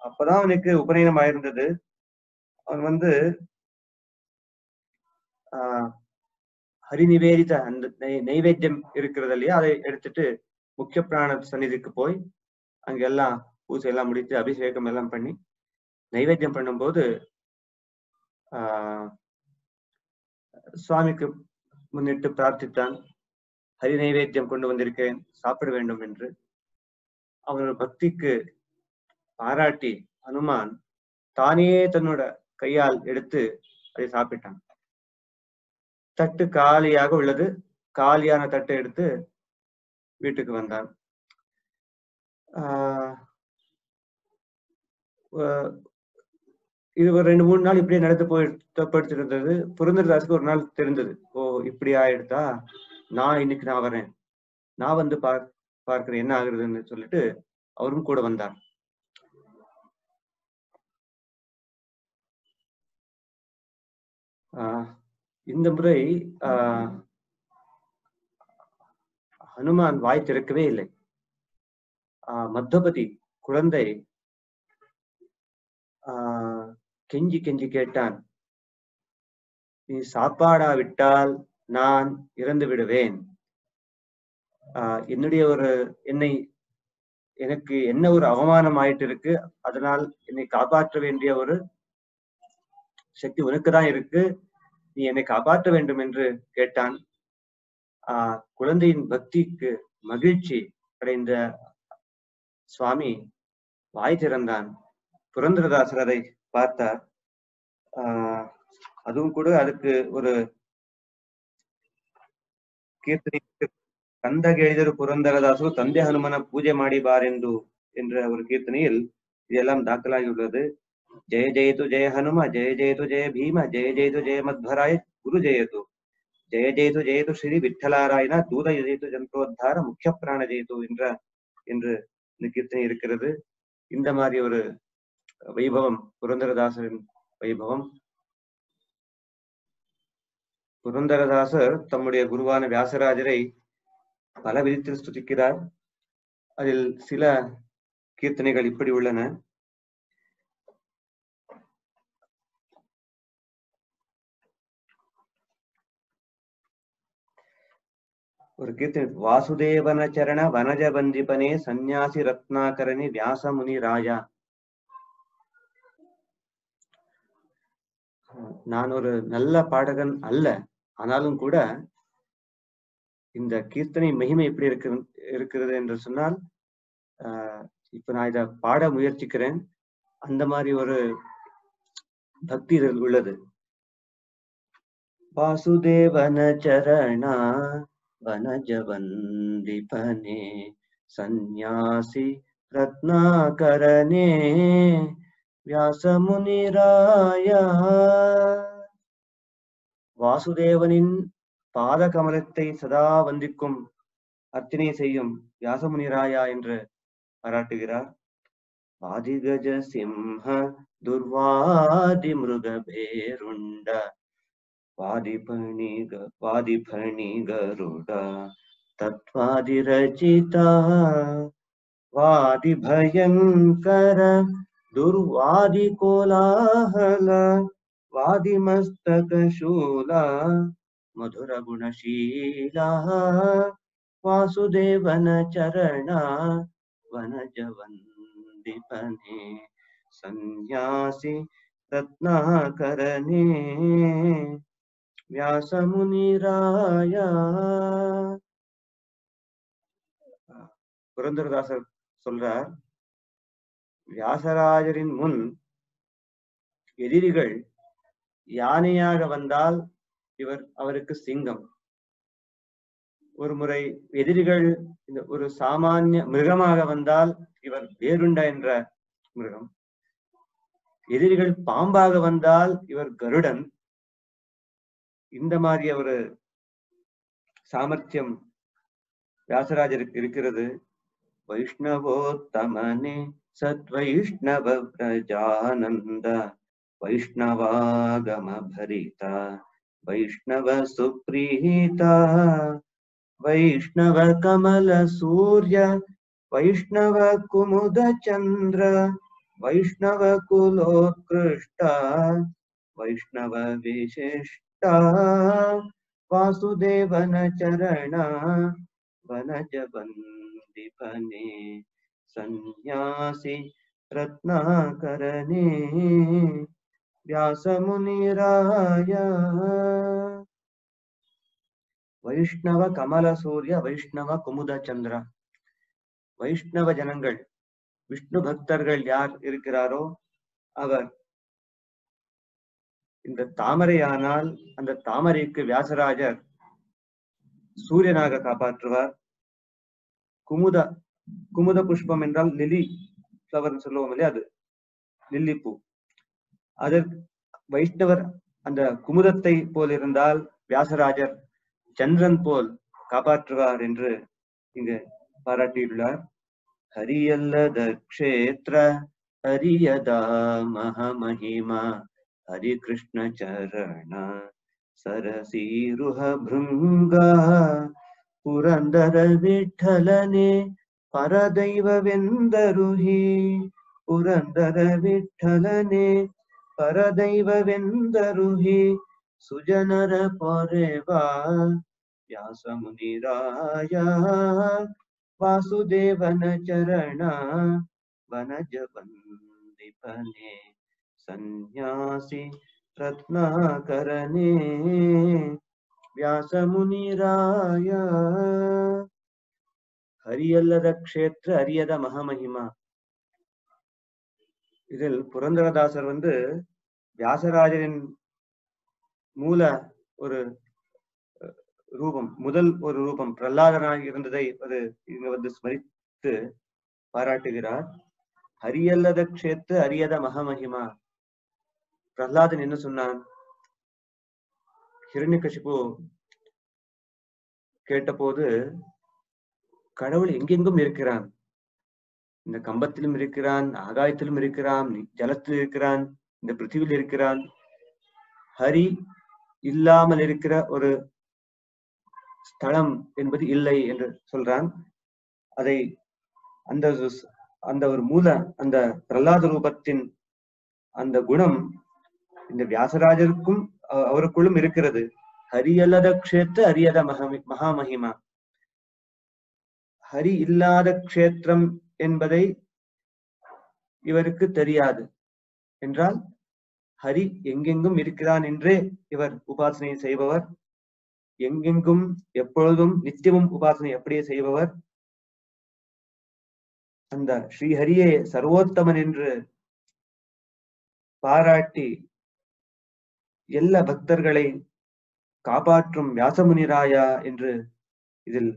அப்பதான் அவனுக்கு உபநயனம் ஆயிருந்தது. அவன் வந்து ஆஹ் ஹரிநிவேதித அந்த நெய்- நெய்வேத்தியம் இருக்கிறது இல்லையா அதை எடுத்துட்டு முக்கிய பிராண சந்நிதிக்கு போய் அங்கெல்லாம் பூஜை எல்லாம் முடித்து அபிஷேகம் எல்லாம் பண்ணி நைவேத்தியம் பண்ணும்போது ஆஹ் சுவாமிக்கு முன்னிட்டு பிரார்த்தித்தான் ஹரி நைவேத்தியம் கொண்டு வந்திருக்கேன் சாப்பிட வேண்டும் என்று. அவனோட பக்திக்கு பாராட்டி ஹனுமான் தானே தன்னோட கையால் எடுத்து அதை சாப்பிட்டான். தட்டு காலியாக உள்ளது. காலியான தட்டை எடுத்து வீட்டுக்கு வந்தான். ஆஹ் இது ஒரு ரெண்டு மூணு நாள் இப்படியே நடந்து போயிட்டு போயிட்டு இருந்தது. புரந்தரதாசுக்கு ஒரு நாள் தெரிந்தது. ஓ இப்படி ஆயிடுதா நான் இன்னைக்கு நான் வரேன் நான் வந்து பார் பார்க்கிறேன் என்ன ஆகுறதுன்னு சொல்லிட்டு அவரும் கூட வந்தார். ஆஹ் இந்த முறை ஆஹ் ஹனுமான் வாய் திறக்கவே இல்லை. ஆஹ் மத்தபதி குழந்தை கெஞ்சி கெஞ்சி கேட்டான். நீ சாப்பாடா விட்டால் நான் இறந்து விடுவேன். ஆஹ் என்னுடைய ஒரு என்னை எனக்கு என்ன ஒரு அவமானம் ஆயிட்டு இருக்கு அதனால் என்னை காப்பாற்ற வேண்டிய ஒரு சக்தி உனக்குதான் இருக்கு. நீ என்னை காப்பாற்ற வேண்டும் என்று கேட்டான். ஆஹ் குழந்தையின் பக்திக்கு மகிழ்ச்சி அடைந்த சுவாமி வாய் திறந்தான். புரந்தரதாசர் அதை பார்த்தார் ஆஹ் அதுவும் கூட அதுக்கு ஒரு ಕೀರ್ತನೆ ಕಂದ ಕೇಳಿದರು ಪುರಂದರದಾಸರು ತಂದೆ ಹನುಮನ ಪೂಜೆ ಮಾಡಿ ಬಾರೆಂದು என்ற ஒரு கீர்த்தனையில் இதெல்லாம் தாக்கலாகியுள்ளது ஜெய ஜெயது ஜெய ஹனும ஜெய ஜெயது ஜெய பீம ஜெய ஜெயது ஜெய மத்வராய குரு ஜெயது ஜெய ஜெயது ஜெயது ஸ்ரீ விட்டலாராயண தூத ஜெயது ஜந்தோத்தார முக்கிய பிராண ஜெயது என்ற என்று இந்த கீர்த்தனை இருக்கிறது இந்த மாதிரி ஒரு வைபவம் புரந்தரதாசரின் வைபவம். புரந்தரதாசர் தம்முடைய குருவான வியாசராஜரை பல விதத்தில் ஸ்துதிக்கிறார். அதில் சில கீர்த்தனைகள் இப்படி உள்ளன. ஒரு கீர்த்தனை வாசுதேவன சரண வனஜ பந்திபனே சந்நியாசி ரத்னாகரணி வியாசமுனி ராஜா. நான் ஒரு நல்ல பாடகன் அல்ல. ஆனாலும் கூட இந்த கீர்த்தனை மகிமை எப்படி இருக்கு இருக்கிறது என்று சொன்னால் ஆஹ் இப்ப நான் இதை பாட முயற்சிக்கிறேன். அந்த மாதிரி ஒரு பக்தி உள்ளது. வாசுதேவன சரணா வனஜவந்திபனே சந்நியாசி ரத்னாகரனே வியாசமுனிராய வாசுதேவனின் பாத கமலத்தை சதா வந்திக்கும் அர்ச்சனை செய்யும் வியாசமுனிராயா என்று பாராட்டுகிறார். ஆதிகஜ சிம்ஹ துர்வாதி மிருக பேருண்ட வாதிபணி வாதிபணி கருட தத்வாதி ரச்சிதா. வாதி பயங்கர दुर्वादि कोलाहल वादि मस्तक शूल मधुर गुणशीला वासुदेवन चरण वनज वंदिपने संन्यासी रत्नाकरणे व्यास मुनिराय पुरंदरदास வியாசராஜரின் முன் எதிரிகள் யானையாக வந்தால் இவர் அவருக்கு சிங்கம். ஒரு முறை எதிரிகள் இந்த ஒரு சாமானிய மிருகமாக வந்தால் இவர் வேருண்ட என்ற மிருகம். எதிரிகள் பாம்பாக வந்தால் இவர் கருடன். இந்த மாதிரி ஒரு சாமர்த்தியம் வியாசராஜருக்கு இருக்கிறது. வைஷ்ணவோத்தமனே சத் வைஷ்ணவ பிரஜானந்த வைஷ்ணவாகம பரிதா வைஷ்ணவ சுப்ரீதா வைஷ்ணவ கமல సన్యాసి రత్నాకరణే వ్యాసమునిరాయ வைஷ்ணவ கமல சூரிய வைஷ்ணவ குமுத சந்திர வைஷ்ணவ ஜனங்கள் விஷ்ணு பக்தர்கள் யார் இருக்கிறாரோ அவர். இந்த தாமரையானால் அந்த தாமரைக்கு வியாசராஜர் சூரியனாக காப்பாற்றுவார். குமுத குமுத புஷ்பம் என்றால் லிலி ஃப்ளவர் சொல்லுவோம் இல்லையா அது? லில்லி பூ. அதற்கு வைஷ்ணவர் அந்த குமுதத்தை போல் இருந்தால் வியாசராஜர் சந்திரன் போல் காப்பாற்றுவார் என்று இங்கு பாராட்டியுள்ளார். ஹரியல்லத கஷேத்ர ஹரியதா மகமஹிமா ஹரி கிருஷ்ண சரண சரசீருஹ பிருங்கா புரந்தர விட்டலனே ಹಿ ಪುರಂದರ ವಿಠಲನೆ ಪರದೈವವೆಂದರು ಹಿ ಸುಜನರ ಪೊರೆವಾ ವ್ಯಾಸ ಮುನಿರಾಯ ವಾಸುದೇವನ ಚರಣ ವನಜ ವಂದಿಪನೆ ಸನ್ಯಾಸಿ ರತ್ನಾಕರನೆ ವ್ಯಾಸ ಮುನಿರಾಯ ஹரியல்லத கஷேத்ர அரியத மகமகிமா. இதில் புரந்தரதாசர் வந்து வியாசராஜரின் மூல ஒரு ரூபம் முதல் ஒரு ரூபம் பிரல்லாதனாக இருந்ததை ஒரு இங்க வந்து ஸ்மரித்து பாராட்டுகிறார். ஹரியல்லத கஷேத்து அரியத மகமகிமா. பிரஹ்லாதன் என்ன சொன்னான்? ஹிரண்யகசிபு கேட்டபோது கடவுள் எங்கெங்கும் இருக்கிறான். இந்த கம்பத்திலும் இருக்கிறான் ஆகாயத்திலும் இருக்கிறான் ஜலத்தில் இருக்கிறான் இந்த பிருத்திவியில் இருக்கிறான். ஹரி இல்லாமல் இருக்கிற ஒரு ஸ்தலம் என்பது இல்லை என்று சொல்றான். அதை அந்த அந்த ஒரு மூல அந்த பிரலாத ரூபத்தின் அந்த குணம் இந்த வியாசராஜருக்கும் அவருக்குள்ளும் இருக்கிறது. ஹரியலத க்ஷேத்த அரியத மகமி மகாமகிமா. ஹரி இல்லாத க்ஷேத்திரம் என்பதை இவருக்கு தெரியாது. என்றால் ஹரி எங்கெங்கும் இருக்கிறான் என்றே இவர் உபாசனை செய்பவர். எங்கெங்கும் எப்பொழுதும் நித்தியமும் உபாசனை அப்படியே செய்பவர். அந்த ஸ்ரீஹரியே சர்வோத்தமன் என்று பாராட்டி எல்லா பக்தர்களை காப்பாற்றும் வியாசமுனிராயா என்று இதில்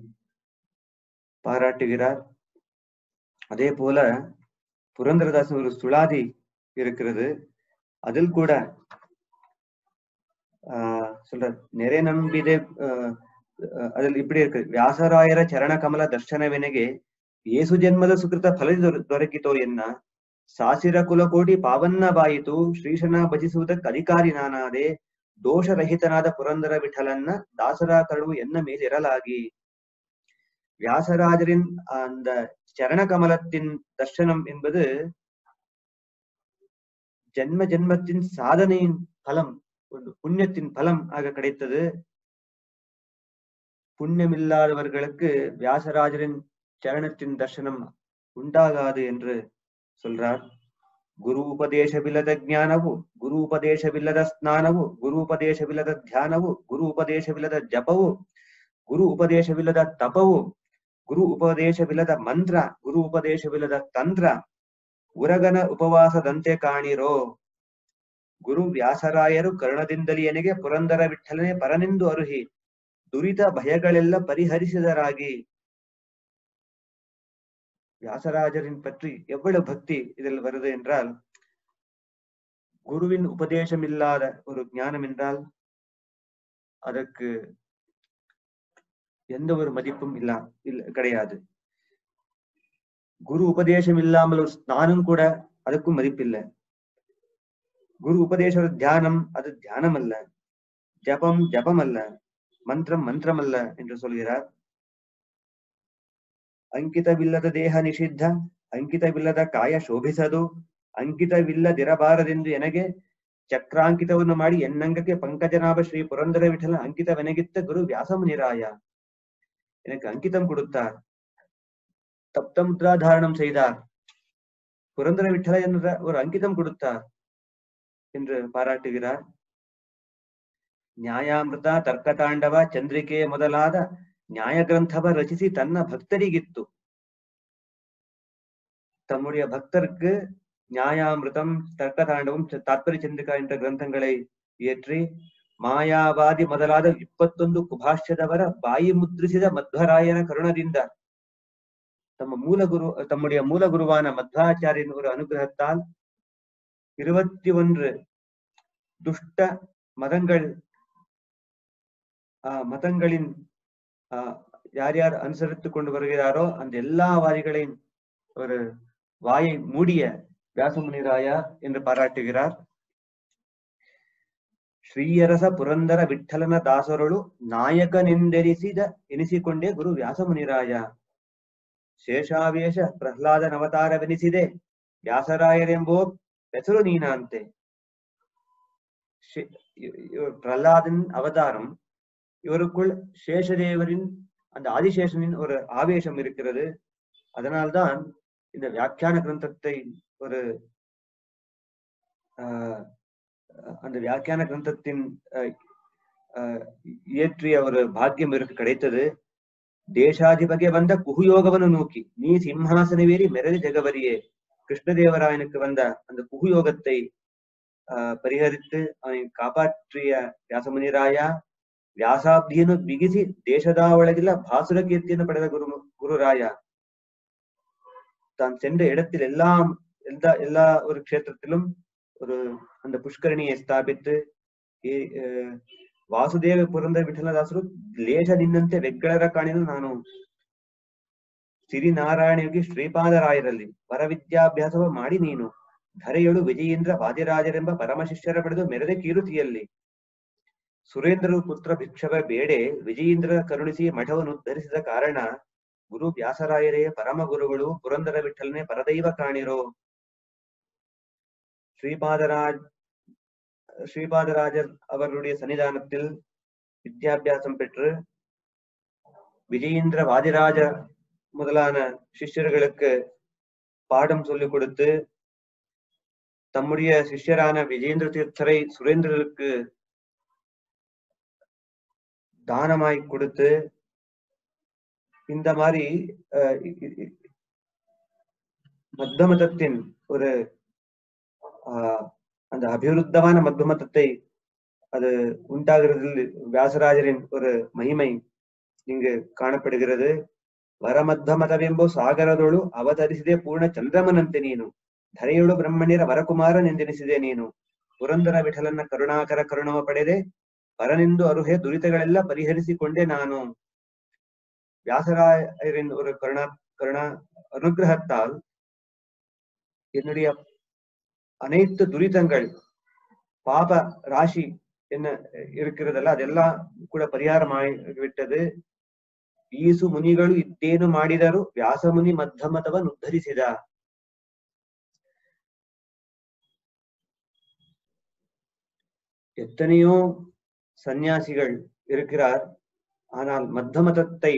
பாராட்டுகிறார். அதே போல புரந்தரதாஸ் ஒரு சுழாதி இருக்கிறது. அதில் கூட ஆஹ் சொல்ற நிறைய நம்பிதே அதில் இப்படி இருக்கு. வியாசராயர ಚರಣ ಕಮಲ ದರ್ಶನವೆನಗೆ ಏಸು ಜನ್ಮದ ಸುಕೃತ ಫಲದಿ ದೊರಕಿತೋ ಎನ್ನ ಸಾಸಿರ ಕುಲಕೋಟಿ ಪಾವನ್ನವಾಯಿತು ಶ್ರೀಶನ ಭಜಿಸುವುದಕ್ಕೆ ಅಧಿಕಾರಿ ನಾನಾದೆ ದೋಷರಹಿತನಾದ ಪುರಂದರ ವಿಠಲನ್ನ ದಾಸರ ಕರುಳು ಎನ್ನ ಮೇಲಿರಲಾಗಿ வியாசராஜரின் அந்த சரண கமலத்தின் தர்சனம் என்பது ஜென்ம ஜென்மத்தின் சாதனையின் பலம் ஒரு புண்ணியத்தின் பலம் ஆக கிடைத்தது புண்ணியமில்லாதவர்களுக்கு வியாசராஜரின் சரணத்தின் தர்சனம் உண்டாகாது என்று சொல்றார் ಗುರು ಉಪದೇಶವಿಲ್ಲದ ಜ್ಞಾನವು ಗುರು ಉಪದೇಶವಿಲ್ಲದ ಸ್ನಾನವು ಗುರು ಉಪದೇಶವಿಲ್ಲದ ಧ್ಯಾನವು ಗುರು ಉಪದೇಶವಿಲ್ಲದ ಜಪವು ಗುರು ಉಪದೇಶವಿಲ್ಲದ ತಪವು ಗುರು ಉಪದೇಶವಿಲ್ಲದ ಮಂತ್ರ ಗುರು ಉಪದೇಶವಿಲ್ಲದ ತಂತ್ರ ಉರಗನ ಉಪವಾಸದಂತೆ ಕಾಣಿರೋ ಗುರು ವ್ಯಾಸರಾಯರು ಕರುಣದಿಂದಲೇ ಎನಗೆ ಪುರಂದರ ವಿಠಲನೆ ಪರನೆಂದು ಅರುಹಿ ದುರಿತ ಭಯಗಳೆಲ್ಲ ಪರಿಹರಿಸಿದರಾಗಿ வியாசராஜரின் பற்றி எவ்வளவு பக்தி இதில் வருது என்றால் குருவின் உபதேசம் இல்லாத ஒரு ஞானம் என்றால் அதற்கு எந்த ஒரு மதிப்பும் இல்லா இல்ல கிடையாது. குரு உபதேசம் இல்லாமல் ஒரு ஸ்நானம் கூட அதுக்கும் மதிப்பில்லை. குரு உபதேச ஒரு தியானம் அது தியானம் அல்ல ஜபம் ஜபம் அல்ல மந்திரம் மந்திரம் அல்ல என்று சொல்கிறார். ಅಂಕಿತವಿಲ್ಲದ ದೇಹ ನಿಷಿದ್ಧ ಅಂಕಿತವಿಲ್ಲದ ಕಾಯ ಶೋಭಿಸದು ಅಂಕಿತವಿಲ್ಲದಿರಬಾರದೆಂದು ಎನಗೆ ಚಕ್ರಾಂಕಿತವನ್ನು ಮಾಡಿ ಎನ್ನಂಗಕ್ಕೆ ಪಂಕಜನಾಭ ಶ್ರೀ ಪುರಂದರ ವಿಠಲ ಅಂಕಿತವೆನಗಿತ್ತ ಗುರು ವ್ಯಾಸಮುನಿರಾಯ எனக்கு அங்கிதம் கொடுத்தார். தப்த முத்ரா தாரணம் செய்தார். புரந்தர விட்டல என்ற ஒரு அங்கிதம் கொடுத்தார் என்று பாராட்டுகிறார். ನ್ಯಾಯಾಮೃತ ತರ್ಕತಾಂಡವ ಚಂದ್ರಿಕೆ ಮೊದಲಾದ ನ್ಯಾಯ ಗ್ರಂಥವ ರಚಿಸಿ ತನ್ನ ಭಕ್ತರಿಗಿತ್ತು தம்முடைய பக்தருக்கு நியாயாமிரதம் தர்க்கதாண்டவம் தாத்பரிய சந்திரிகா என்ற கிரந்தங்களை இயற்றி ಮಾಯಾವಾದಿ ಮೊದಲಾದ ಇಪ್ಪತ್ತೊಂದು ಕುಭಾಷ್ಯದವರ ಬಾಯಿ ಮುದ್ರಿಸಿದ ಮಧ್ವರಾಯನ ಕರುಣದಿಂದ ತಮ್ಮ ಮೂಲ ಗುರು ತಮ್ಮುடைய ಮೂல குருவான மத்வாச்சாரியனவர் அனுகிரகத்தால் இருபத்தி ஒன்று துஷ்ட மதங்கள் ஆஹ் மதங்களின் ஆஹ் யார் யார் அனுசரித்து கொண்டு வருகிறாரோ அந்த எல்லா வாரிகளையும் ஒரு வாயை மூடிய வியாசமுனிராயா என்று பாராட்டுகிறார் ಶ್ರೀಯರಸ ಪುರಂದರ ವಿಠಲನ ದಾಸರಳು ನಾಯಕನೆಂದೆನಿಸಿದ ಎನಿಸಿಕೊಂಡೇ ಗುರು ವ್ಯಾಸಮುನಿರಾಯ ಶೇಷಾವೇಶ ಪ್ರಹ್ಲಾದನವತಾರವೆನಿಸಿದೆ ವ್ಯಾಸರಾಯರೆಂಬೋ ಹೆಸರು ನೀನಾಂತೆ பிரஹ்லாதன் அவதாரம் இவருக்குள் சேஷதேவரின் அந்த ஆதிசேஷனின் ஒரு ஆவேசம் இருக்கிறது அதனால்தான் இந்த வியாக்கியான கிரந்தத்தை ஒரு ஆஹ் அந்த வியாக்கியான கிரந்தத்தின் இயற்றிய ஒரு பாக்கியம் இவருக்கு கிடைத்தது. தேசாதிபதிய வந்த குகுயோகவனு நோக்கி நீ சிம்ஹாசனவேறி மெரதி ஜெகவரியே கிருஷ்ணதேவராயனுக்கு வந்த அந்த குகுயோகத்தை ஆஹ் பரிஹரித்து அவனை காப்பாற்றிய வியாசமுனிராயா ವ್ಯಾಸಾಬ್ಧಿಯನ್ನು ಬಿಗಿಸಿ ದೇಶದ ಒಳಗಿಲ್ಲ ಭಾಸುರ ಕೀರ್ತಿಯನ್ನು ಪಡೆದ குரு ಗುರುರಾಯ தான் சென்ற இடத்தில் எல்லாம் எல்லா எல்லா ஒரு க்ஷேத்திரத்திலும் ஒரு அந்த புஷ்கரணியை ஸ்தாபித்து ವಾಸುದೇವ ಪುರಂದರ ವಿಠಲದಾಸರು ಲೇಷ ನಿನ್ನಂತೆ ವೆಗ್ಗಳರ ಕಾಣಿನ ನಾನು ಸಿರಿನಾರಾಯಣಿಗೆ ಶ್ರೀಪಾದರಾಯರಲ್ಲಿ ಪರವಿದ್ಯಾಭ್ಯಾಸವ ಮಾಡಿ ನೀನು ಧರೆಯಳು ವಿಜಯೇಂದ್ರ ವಾದಿರಾಜರೆಂಬ ಪರಮಶಿಷ್ಯರ ಪಡೆದು ಮೆರೆದ ಕೀರುತಿಯಲ್ಲಿ ಸುರೇಂದ್ರರು ಪುತ್ರ ಭಿಕ್ಷವ ಬೇಡೆ ವಿಜಯೇಂದ್ರ ಕರುಣಿಸಿ ಮಠವನ್ನು ಉದ್ಧರಿಸಿದ ಕಾರಣ ಗುರು ವ್ಯಾಸರಾಯರೇ ಪರಮ ಗುರುಗಳು ಪುರಂದರ ವಿಠಲನೆ ಪರದೈವ ಕಾಣಿರೋ ஸ்ரீபாதராஜ் ஸ்ரீபாதராஜர் அவர்களுடைய சன்னிதானத்தில் வித்யாபியாசம் பெற்று விஜயேந்திர வாதிராஜ முதலான சிஷ்யர்களுக்கு பாடம் சொல்லிக் கொடுத்து தம்முடைய சிஷ்யரான விஜேந்திர தீர்த்தரை சுரேந்திரருக்கு தானமாய் கொடுத்து இந்த மாதிரி மத்தமதத்தின் ஒரு ஆஹ் அந்த அபிவிருத்தமான மத்துமத்தத்தை அது உண்டாகிறதில் வியாசராஜரின் ஒரு மகிமை இங்கு காணப்படுகிறது. ವರಮಧ್ವಮತವೆಂಬೋ ಸಾಗರದೊಳು ಅವತರಿಸಿದೆ ಪೂರ್ಣ ಚಂದ್ರಮನಂತೆ ನೀನು ಧರೆಯೊಳು ಬ್ರಹ್ಮಣಿರ ವರಕುಮಾರನೆಂದೆನಿಸಿದೆ ನೀನು ಪುರಂದರ ವಿಠಲನ ಕರುಣಾಕರ ಕರುಣವ ಪಡೆದೆ ಪರನೆಂದು ಅರುಹೆ ದುರಿತಗಳೆಲ್ಲ ಪರಿಹರಿಸಿಕೊಂಡೆ ನಾನು ವ್ಯಾಸರಾಯರಿನ್ ஒரு கருணா கருணா, அனுகிரகத்தால் என்னுடைய அனைத்து துரிதங்கள் பாப ராசி என்ன இருக்கிறதல்ல ಅದೆல்லாம் ಕೂಡ ಪರಿಹಾರ ಮಾಡಿಬಿಟ್ಟದು ಈಸು ಮುನಿಗಳು ಇದ್ದೇನು ಮಾಡಿದರು ವ್ಯಾಸಮುನಿ ಮಧ್ಯಮತವನ್ನುದ್ಧರಿಸಿದ எத்தனையோ சந்நியாசிகள் இருக்கிறார். ஆனால் மத்தமதத்தை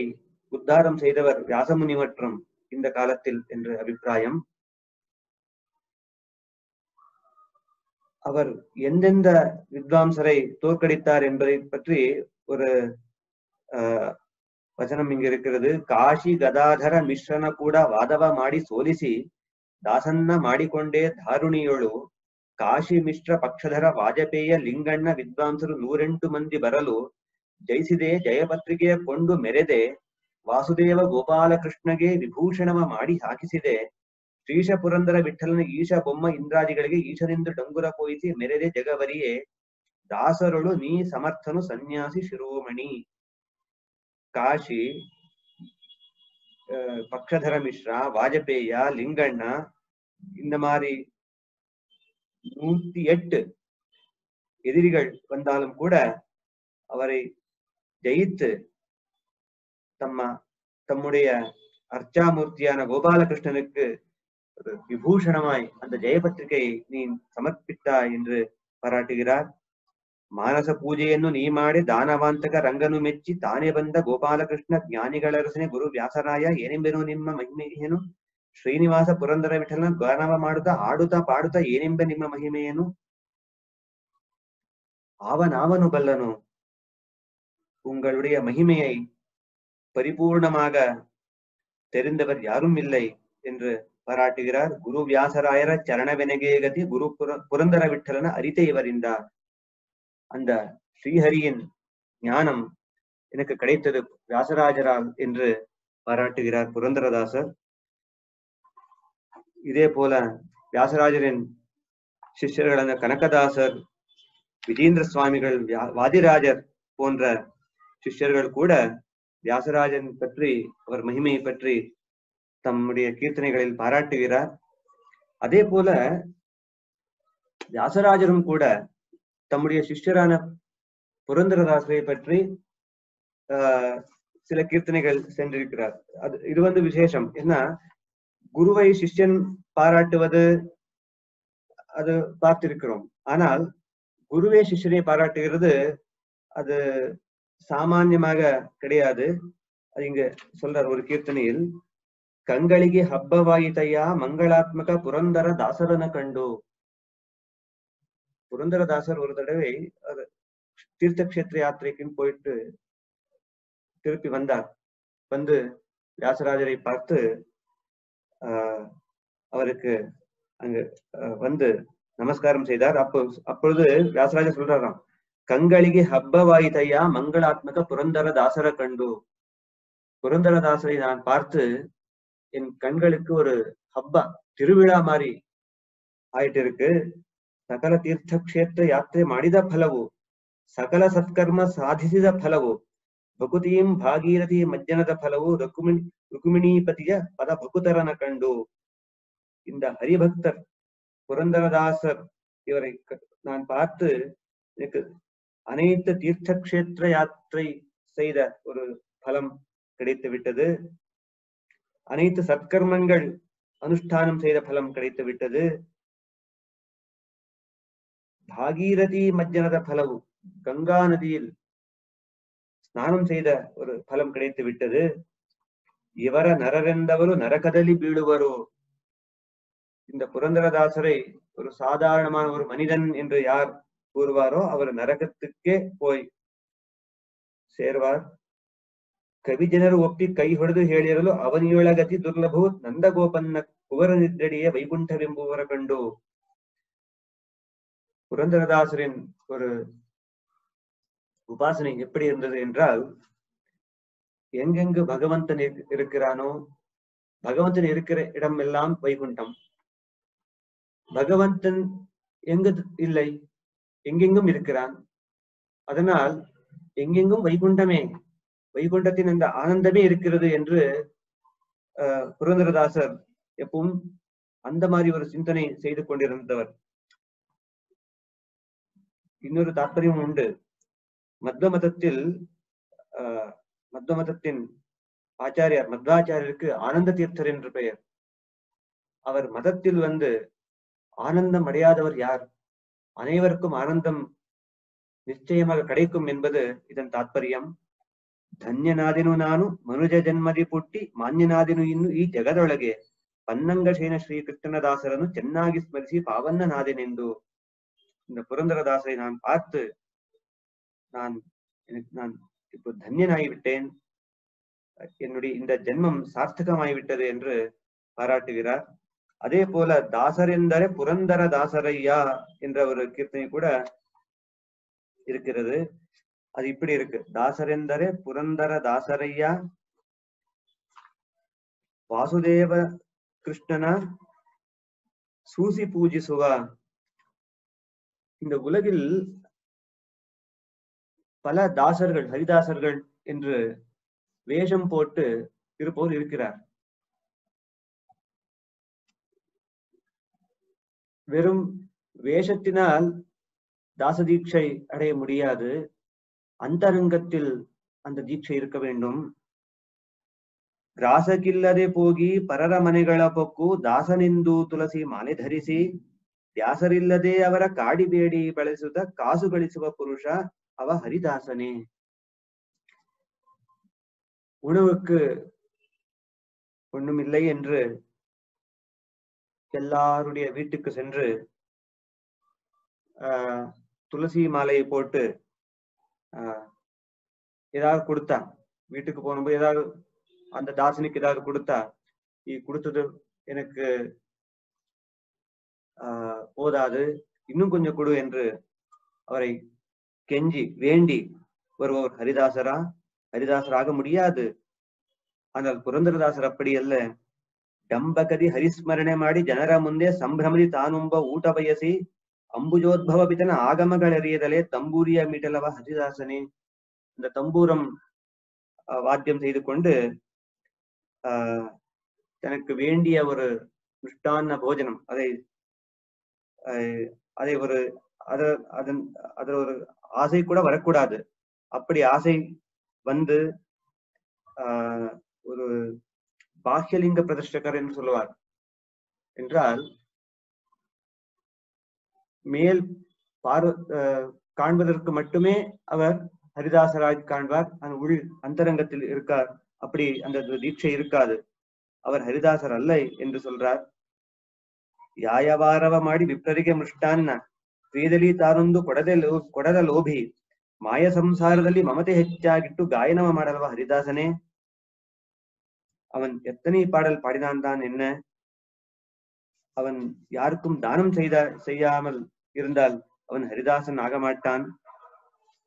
உத்தாரம் செய்தவர் வியாசமுனி மற்றும் இந்த காலத்தில் என்ற அபிப்பிராயம். அவர் எந்தெந்த வித்வாம்சரை தோற்கடித்தார் என்பதை பற்றி ஒரு ஆஹ் ವಚನಂ ಹಿಂಗಿರುತ್ತದೆ ಕಾಶಿ ಗದಾಧರ ಮಿಶ್ರನ ಕೂಡ ವಾದವ ಮಾಡಿ ಸೋಲಿಸಿ ದಾಸನ್ನ ಮಾಡಿಕೊಂಡೇ ಧಾರುಣಿಯೊಳು ಕಾಶಿ ಮಿಶ್ರ ಪಕ್ಷಧರ ವಾಜಪೇಯ ಲಿಂಗಣ್ಣ ವಿದ್ವಾಂಸರು ನೂರೆಂಟು ಮಂದಿ ಬರಲು ಜಯಿಸಿದೆ ಜಯಪತ್ರಿಕೆಯ ಕೊಂಡು ಮೆರೆದೆ ವಾಸುದೇವ ಗೋಪಾಲಕೃಷ್ಣಗೆ ವಿಭೂಷಣವ ಮಾಡಿ ಹಾಕಿಸಿದೆ ಶ್ರೀಶ ಪುರಂದರ ವಿಠಲನ ಈಶ ಬೊಮ್ಮ ಇಂದ್ರಾದಿಗಳಿಗೆ ಈಶನೆಂದು ಡಂಗುರ ಪೋಯಿಸಿ ಮೆರೆದೆ ಜಗವರಿಯೇ ದಾಸರುಳು ನೀ ಸಮರ್ಥನು ಸನ್ಯಾಸಿ ಶಿರೋಮಣಿ காஷி பக்ஷதர மிஸ்ரா வாஜபேயா லிங்கண்ணா இந்த மாதிரி நூத்தி எட்டு எதிரிகள் வந்தாலும் கூட அவரை ஜெயித்து தம்ம தம்முடைய அர்ச்சாமூர்த்தியான கோபாலகிருஷ்ணனுக்கு ஒரு விபூஷணமாய் அந்த ஜெயபத்திரிகையை நீ சமர்ப்பித்தாய் என்று பாராட்டுகிறார் ಮಾನಸ ಪೂಜೆಯನ್ನು ನೀ ಮಾಡಿ ದಾನವಾಂತಕ ರಂಗನು ಮೆಚ್ಚಿ ತಾನೇ ಬಂದ ಗೋಪಾಲಕೃಷ್ಣ ಜ್ಞಾನಿಗಳರಸನೆ ಗುರು ವ್ಯಾಸರಾಯ ಏನೆಂಬೆನು ನಿಮ್ಮ ಮಹಿಮೆಯೇನು ಶ್ರೀನಿವಾಸ ಪುರಂದರ ವಿಠಲನ ಗಾನವ ಮಾಡುತ್ತಾ ಆಡುತ್ತಾ ಪಾಡುತ್ತಾ ಏನೆಂಬ ನಿಮ್ಮ ಮಹಿಮೆಯೇನು அவனாவனு பல்லனு உங்களுடைய மகிமையை பரிபூர்ணமாக தெரிந்தவர் யாரும் இல்லை என்று பாராட்டுகிறார். குரு வியாசராயர சரணவெனகே கதி குரு புர புரந்தர விட்டலன அரித்த இவரிந்தார் அந்த ஸ்ரீஹரியின் ஞானம் எனக்கு கிடைத்தது வியாசராஜரால் என்று பாராட்டுகிறார் புரந்தரதாசர். இதே போல வியாசராஜரின் சிஷ்யர்களான கனகதாசர் விஜேந்திர சுவாமிகள் வாதிராஜர் போன்ற சிஷ்யர்கள் கூட வியாசராஜன் பற்றி அவர் மகிமையை பற்றி தம்முடைய கீர்த்தனைகளில் பாராட்டுகிறார். அதே போல வியாசராஜரும் கூட தம்முடைய சிஷ்யரான புரந்தரதாசரை பற்றி ஆஹ் சில கீர்த்தனைகள் சென்றிருக்கிறார். அது இது வந்து விசேஷம். என்ன? குருவை சிஷ்யன் பாராட்டுவது அது பார்த்திருக்கிறோம். ஆனால் குருவே சிஷ்யனை பாராட்டுகிறது அது சாமான்யமாக கிடையாது. அது இங்க சொல்றார் ஒரு கீர்த்தனையில். ಕಂಗಳಿಗೆ ಹಬ್ಬವಾಯಿತಯ್ಯ ಮಂಗಳಾತ್ಮಕ ಪುರಂದರ ದಾಸರನ ಕಂಡು புரந்தரதாசர் ஒரு தடவை தீர்த்த கஷேத்திர யாத்திரைக்குன்னு போயிட்டு திருப்பி வந்தார் வந்து வியாசராஜரை பார்த்து ஆஹ் அவருக்கு அங்க வந்து நமஸ்காரம் செய்தார் அப்போ அப்பொழுது வியாசராஜர் சொல்றாராம் கங்களுக்கு ஹப்பவாயிதையா மங்களாத்மக புரந்தர தாசர கண்டு புரந்தரதாசரை நான் பார்த்து என் கண்களுக்கு ஒரு ஹப்பா திருவிழா மாதிரி ஆயிட்டு இருக்கு ಸಕಲ ತೀರ್ಥಕ್ಷೇತ್ರ ಯಾತ್ರೆ ಮಾಡಿದ ಫಲವು ಸಕಲ ಸತ್ಕರ್ಮ ಸಾಧಿಸಿದ ಫಲವು ಭಕುತೀಂ ಭಾಗೀರಥಿ ಮಜ್ಜನದ ಫಲವು ರುಕ್ಮಿಣಿ ருக்குமிணிபதிய பத பகுதரன கண்டு இந்த ஹரிபக்தர் புரந்தரதாசர் இவரை நான் பார்த்து எனக்கு அனைத்து தீர்த்த கஷேத்திர யாத்திரை செய்த ஒரு பலம் கிடைத்து விட்டது அனைத்து சத்கர்மங்கள் அனுஷ்டானம் செய்த பலம் கிடைத்து விட்டது பாகீரதி மஜ்ஜனத பலவு கங்கா நதியில் ಸ್ನಾನಂ செய்த ஒரு பலம் கிடைத்து விட்டது ಇವರ ನರರೆಂದವರು ನರಕದಲ್ಲಿ ಬೀಳುವರು இந்த புரந்தரதாசரை ஒரு சாதாரணமான ஒரு மனிதன் என்று யார் கூறுவாரோ அவர் நரகத்துக்கே போய் ಸೇರ್ವಾರ್ ಕವಿ ಜನರು ಒಪ್ಪಿ ಕೈ ಹೊಡೆದು ಹೇಳಿರಲು ಅವನಿಯೊಳಗತಿ ದುರ್ಲಭವು ನಂದಗೋಪನ್ನ ಕುವರ ನಿದ್ರಡಿಯ ವೈಕುಂಠವೆಂಬುವರ ಕಂಡು புரந்தரதாசரின் ஒரு உபாசனை எப்படி இருந்தது என்றால் எங்கெங்கு பகவந்தன் இருக்கிறானோ பகவந்தன் இருக்கிற இடம் எல்லாம் வைகுண்டம் பகவந்தன் எங்கு இல்லை எங்கெங்கும் இருக்கிறான் அதனால் எங்கெங்கும் வைகுண்டமே வைகுண்டத்தின் அந்த ஆனந்தமே இருக்கிறது என்று புரந்தரதாசர் எப்பவும் அந்த மாதிரி ஒரு சிந்தனை செய்து கொண்டிருந்தவர். இன்னொரு தாற்பயம் உண்டு. மத்வ மதத்தில் மத்வ மதத்தின் ஆச்சாரியார் மத்வாச்சாரியருக்கு ஆனந்த தீர்த்தர் என்று பெயர். அவர் மதத்தில் வந்து ஆனந்தம் அடையாதவர் யார்? அனைவருக்கும் ஆனந்தம் நிச்சயமாக கிடைக்கும் என்பது இதன் தாற்பயம். ಧನ್ಯನಾದೆನು ನಾನು ಮನುಜ ಜನ್ಮದಿ ಪುಟ್ಟಿ ಮಾನ್ಯನಾದೆನು ಇನ್ನು ಈ ಜಗದೊಳಗೆ. ಪನ್ನಂಗಶೇನ ಶ್ರೀ ಕೃಷ್ಣದಾಸರನ್ನು ಚೆನ್ನಾಗಿ ಸ್ಮರಿಸಿ ಪಾವನ್ನನಾದೆನೆಂದು. இந்த புரந்தரதாசரை நான் பார்த்து நான் எனக்கு நான் இப்போ தன்யனாகிவிட்டேன் என்னுடைய இந்த ஜென்மம் சார்த்தகமாகிவிட்டது என்று பாராட்டுகிறார் அதே போல தாசர் என்றாரே புரந்தர தாசரையா என்ற ஒரு கீர்த்தனை கூட இருக்கிறது அது இப்படி இருக்கு. தாசரெந்தரே புரந்தர தாசரையா? வாசுதேவ கிருஷ்ணனா? சூசி பூஜி சுகா? இந்த உலகில் பல தாசர்கள் ஹரிதாசர்கள் என்று வேஷம் போட்டு இருப்போர் இருக்கிறார். வெறும் வேஷத்தினால் தாசதீட்சை அடைய முடியாது. அந்தரங்கத்தில் அந்த தீட்சை இருக்க வேண்டும். ಗ್ರಾಸಕ್ಕಿಲ್ಲದೆ ಹೋಗಿ ಪರರ ಮನೆಗಳ ಪೊಕ್ಕು ದಾಸನೆಂದು துளசி மாலை ಧರಿಸಿ ದಾಸರಿಲ್ಲದೆ அவர காடிபேடி ಬಳಸುತ್ತ ಕಾಸು ಗಳಿಸುವ புருஷ அவ ஹரிதாசனே. உணவுக்கு ஒண்ணுமில்லை என்று எல்லாருடைய வீட்டுக்கு சென்று துளசி மாலையை போட்டு ஏதாவது கொடுத்தா வீட்டுக்கு போகும்போது ஏதாவது அந்த தாசனுக்கு ஏதாவது கொடுத்தா நீ கொடுத்தது எனக்கு ஆஹ் போதாது இன்னும் கொஞ்சம் கொடு என்று அவரை கெஞ்சி வேண்டி வருபவர் ஹரிதாசரா ஹரிதாசராக முடியாது ஆனால் ಪುರಂದರದಾಸರ அப்படி அல்ல ಡಂಬಕದಿ ಹರಿಸ್ಮರಣೆ ಮಾಡಿ ಜನರ ಮುಂದೆ ಸಂಭ್ರಮದಿ ತಾನುಂಬ ಊಟ ಬಯಸಿ அம்புஜோத்பவ பித்தன ஆகமகள் அறியதலே தம்பூரிய மீட்டலவ ஹரிதாசனே. இந்த தம்பூரம் வாத்தியம் செய்து கொண்டு தனக்கு வேண்டிய ஒரு மிஷ்டான போஜனம் அதை அதை ஒரு அத அதன் அதில் ஒரு ஆசை கூட வரக்கூடாது. அப்படி ஆசை வந்து ஒரு பாஹ்யலிங்க பிரதிஷ்டகர் என்று சொல்லுவார். என்றால் மேல் பார்வ ஆஹ் காண்பதற்கு மட்டுமே அவர் ஹரிதாசராய் காண்பார் அந்த உள் அந்தரங்கத்தில் இருக்கார் அப்படி அந்த தீட்சை இருக்காது அவர் ஹரிதாசர் அல்ல என்று சொல்றார் ಯಾಯವಾರವ ಮಾಡಿ ವಿಪ್ರರಿಗೆ ಮೃಷ್ಟಾನ್ನ ವೇದಲಿ ತಾನೊಂದು ಕೊಡದೆ ಲೋ ಕೊಡದ ಲೋಭಿ ಮಾಯ ಸಂಸಾರದಲ್ಲಿ ಮಮತೆ ಹೆಚ್ಚಾಗಿಟ್ಟು ಗಾಯನವ ಮಾಡಲ್ವ ஹரிதாசனே அவன் எத்தனை பாடல் பாடினான் தான் என்ன அவன் யாருக்கும் தானம் செய்த செய்யாமல் இருந்தால் அவன் ஹரிதாசன் ஆக மாட்டான்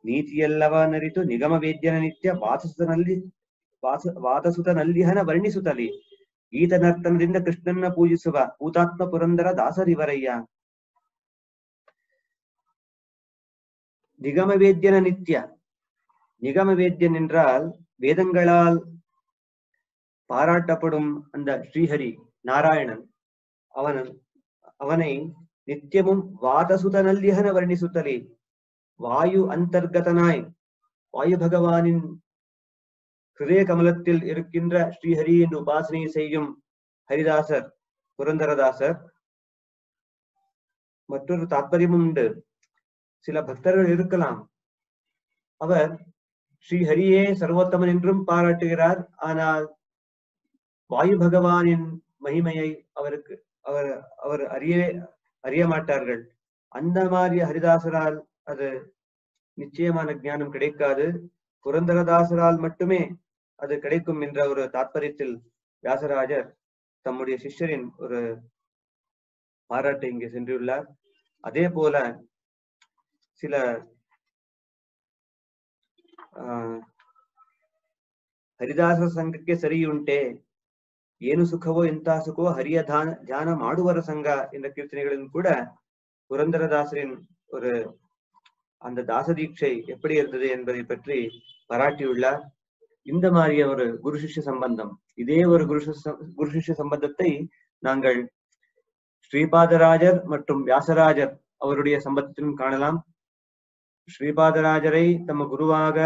ನೀತಿಯಲ್ಲವ ನರಿತು ನಿಗಮ ವೇದ್ಯನ ನಿತ್ಯ ವಾಸಸುತನಲ್ಲಿ ವಾಸ ವಾದಸುತನಲ್ಲಿಹನ ವರ್ಣಿಸುತ್ತಲಿ ಈತನರ್ತನದಿಂದ ಕೃಷ್ಣನ್ನ ಪೂಜಿಸುವ ಭೂತಾತ್ಮ ಪುರಂದರ ದಾಸರಿವರಯ್ಯ நிகமவேத்தியன நித்ய நிகமவேத்தியன் என்றால் வேதங்களால் பாராட்டப்படும் அந்த ஸ்ரீஹரி நாராயணன் அவன் அவனை நித்தியமும் வாதசுத நல்லியகன வர்ணிசுத்தலே வாயு அந்தர்கதனாய் வாயு பகவானின் ஹிருதய கமலத்தில் இருக்கின்ற ஸ்ரீஹரி என்று உபாசனை செய்யும் ஹரிதாசர் புரந்தரதாசர் மற்றொரு தாத்பரியமும் உண்டு சில பக்தர்கள் இருக்கலாம் அவர் ஸ்ரீஹரியே சர்வோத்தமன் என்றும் பாராட்டுகிறார் ஆனால் வாயு பகவானின் மகிமையை அவருக்கு அவர் அவர் அறிய அறிய மாட்டார்கள். அந்த மாதிரி ஹரிதாசரால் அது நிச்சயமான ஞானம் கிடைக்காது. புரந்தரதாசரால் மட்டுமே அது கிடைக்கும் என்ற ஒரு தாற்பயத்தில் வியாசராஜர் தம்முடைய சிஷ்யரின் ஒரு பாராட்டை இங்கே சென்றுள்ளார். அதே போல சில ஹரிதாச சங்கக்கே சரியுண்டே ಏನು ಸುಖವೋ ಎಂತ ಸುಖವೋ ಹರಿಯ ಧಾನ ಧ್ಯಾನ ಮಾಡುವರ ಸಂಘ என்ற கீர்த்தனைகளிலும் கூட புரந்தரதாசரின் ஒரு அந்த தாச தீட்சை எப்படி இருந்தது என்பதை பற்றி பாராட்டியுள்ளார் இந்த மாதிரிய ஒரு குரு சிஷ்ய சம்பந்தம் இதே ஒரு குரு சிஷ்ய குரு சிஷ்ய சம்பந்தத்தை நாங்கள் ஸ்ரீபாதராஜர் மற்றும் வியாசராஜர் அவருடைய சம்பந்தத்திலும் காணலாம் ஸ்ரீபாதராஜரை தம்ம குருவாக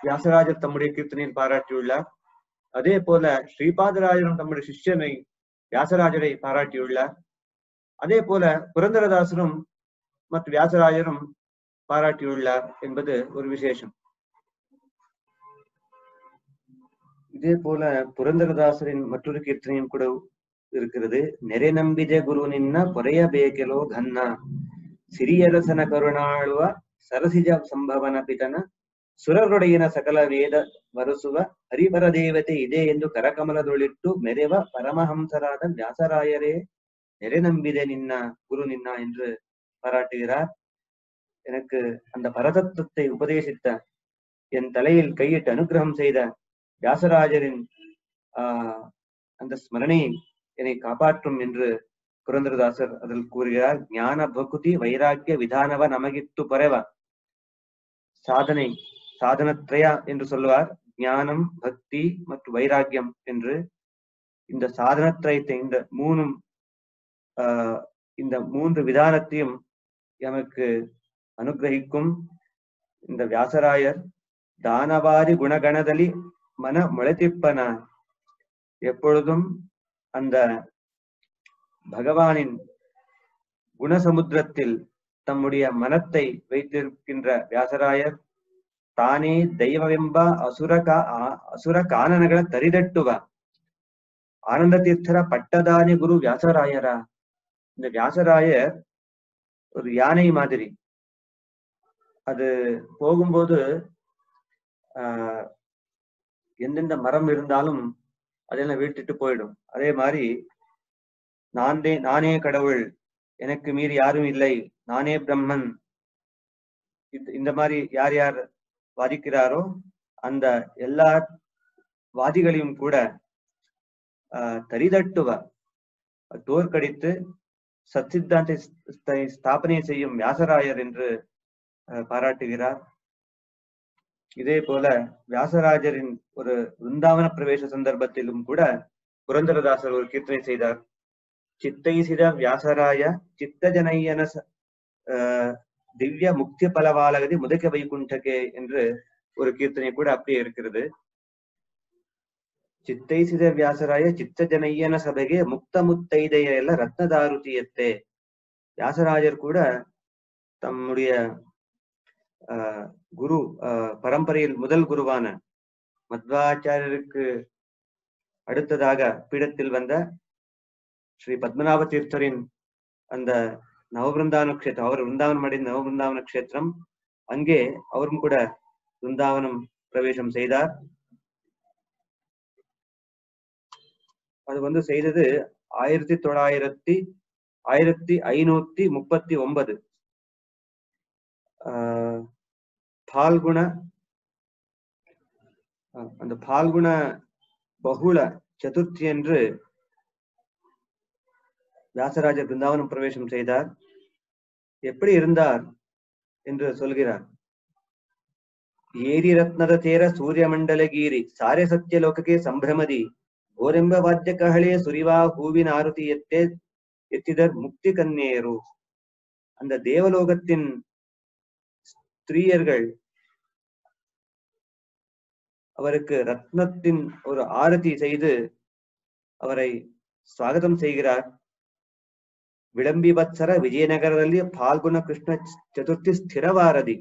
வியாசராஜர் தம்முடைய கீர்த்தனையில் பாராட்டியுள்ளார் அதே போல ஸ்ரீபாதராஜரும் தம்முடைய சிஷ்யனை வியாசராஜரை பாராட்டியுள்ளார். அதே போல புரந்தரதாசரும் மற்றும் வியாசராஜரும் பாராட்டியுள்ளார் என்பது ஒரு விசேஷம். இதே போல புரந்தரதாசரின் மற்றொரு கீர்த்தனையும் கூட இருக்கிறது. நெறை நம்பித குரு நின்ன பொறைய பேக்கலோ கன்னா சிறியரசன கருணாழ்வ சரசிஜ சம்பவன பிதன ಸುರರೊಡೆಯನ ಸಕಲ ವೇದ ವರಸುವ ಹರಿವರ ದೇವತೆ ಇದೆ ಎಂದು ಕರಕಮಲದೊಳಿಟ್ಟು ಮೆರೆವ பரமஹம்சராத வியாசராயரே ನೆರೆ நம்பிதே நின்ன குரு நின்னா என்று பாராட்டுகிறார் எனக்கு அந்த பரதத்துவத்தை உபதேசித்த என் தலையில் கையிட்டு அனுகிரகம் செய்த வியாசராஜரின் ஆஹ் அந்த ஸ்மரணை என்னை காப்பாற்றும் என்று புரந்தரதாசர் அதில் கூறுகிறார் ஞான பகுதி வைராக்கிய விதானவ நமகித்து பரவ சாதனை சாதனத்ரயா என்று சொல்லுவார். ஞானம் பக்தி மற்றும் வைராக்கியம் என்று. இந்த சாதனத்திரயத்தை இந்த மூணும் இந்த மூன்று விதானத்தையும் எமக்கு அனுகிரகிக்கும். இந்த வியாசராயர் தானவாரி குணகணதலி மன முளைத்திப்பன எப்பொழுதும் அந்த பகவானின் குணசமுத்திரத்தில் தம்முடைய மனத்தை வைத்திருக்கின்ற வியாசராயர் ತಾನೇ ದೈವವೆಂಬ ಅಸುರ ಕಾ ಆ- ಅಸುರ ಕಾನನಗಳ ತರಿದಟ್ಟುವ ஆனந்த தீர்த்தர பட்டதானி குரு வியாசராயர இந்த வியாசராயர் ஒரு யானை மாதிரி அது போகும்போது ஆஹ் எந்தெந்த மரம் இருந்தாலும் அதெல்லாம் வீழ்த்திட்டு போயிடும் அதே மாதிரி நானே நானே கடவுள் எனக்கு மீறி யாரும் இல்லை நானே பிரம்மன் இந்த- இந்த மாதிரி யார் யார் வாதிக்கிறாரோ அந்த எல்லா வாதிகளையும் கூட ஆஹ் தரிதட்டுவ தோற்கடித்து சச்சித்தாந்தை ஸ்தாபனை செய்யும் வியாசராயர் என்று பாராட்டுகிறார். இதே போல வியாசராஜரின் ஒரு விருந்தாவன பிரவேச சந்தர்ப்பத்திலும் கூட புரந்தரதாசர் ஒரு கீர்த்தனை செய்தார். சித்தைசித வியாசராய சித்தஜனையன ச- ஆஹ் திவ்ய முக்தி பலவாலகதி முதக வைகுண்டகே என்று ஒரு கீர்த்தனை கூட அப்படியே இருக்கிறது. சித்தை சித வியாசராய சித்த ஜனையன சபையே முக்த முத்தைதைய எல்ல வியாசராஜர் கூட தம்முடைய குரு பரம்பரையில் முதல் குருவான மத்வாச்சாரியருக்கு அடுத்ததாக பீடத்தில் வந்த ஸ்ரீ பத்மநாப தீர்த்தரின் அந்த நவபிருந்தாவன க்ஷேத்திரம் அவர் விருந்தாவனம் அடைந்த நவபிருந்தாவன க்ஷேத்திரம் அங்கே அவரும் கூட விருந்தாவனம் பிரவேசம் செய்தார். அது வந்து செய்தது ஆயிரத்தி தொள்ளாயிரத்தி ஆயிரத்தி ஐநூத்தி முப்பத்தி ஒன்பது. ஆஹ் பால்குண அந்த பால்குண பகுள சதுர்த்தி என்று வியாசராஜர் பிருந்தாவனம் பிரவேசம் செய்தார் எப்படி இருந்தார் என்று சொல்கிறார் ಏರಿ ರತ್ನದ ತೇರ ಸೂರ್ಯಮಂಡಲಗೀರಿ ಸಾರೆ ಸತ್ಯ ಲೋಕಕ್ಕೆ ಸಂಭ್ರಮದಿ ಓರೆಂಬ ವಾದ್ಯ ಕಹಳೆ ಸುರಿವಾ ಹೂವಿನ ಆರುತಿ ಎತ್ತೆ எத்திதர் முக்தி கன்னியரு அந்த தேவலோகத்தின் ஸ்திரீயர்கள் அவருக்கு ரத்னத்தின் ஒரு ஆரதி செய்து அவரை ಸ್ವಾಗತಂ செய்கிறார் ವಿಳಂಬಿವತ್ಸರ ವಿಜಯನಗರದಲ್ಲಿ ಫಾಲ್ಗುಣ ಕೃಷ್ಣ ಚತುರ್ಥಿ ಸ್ಥಿರವಾರದಿ.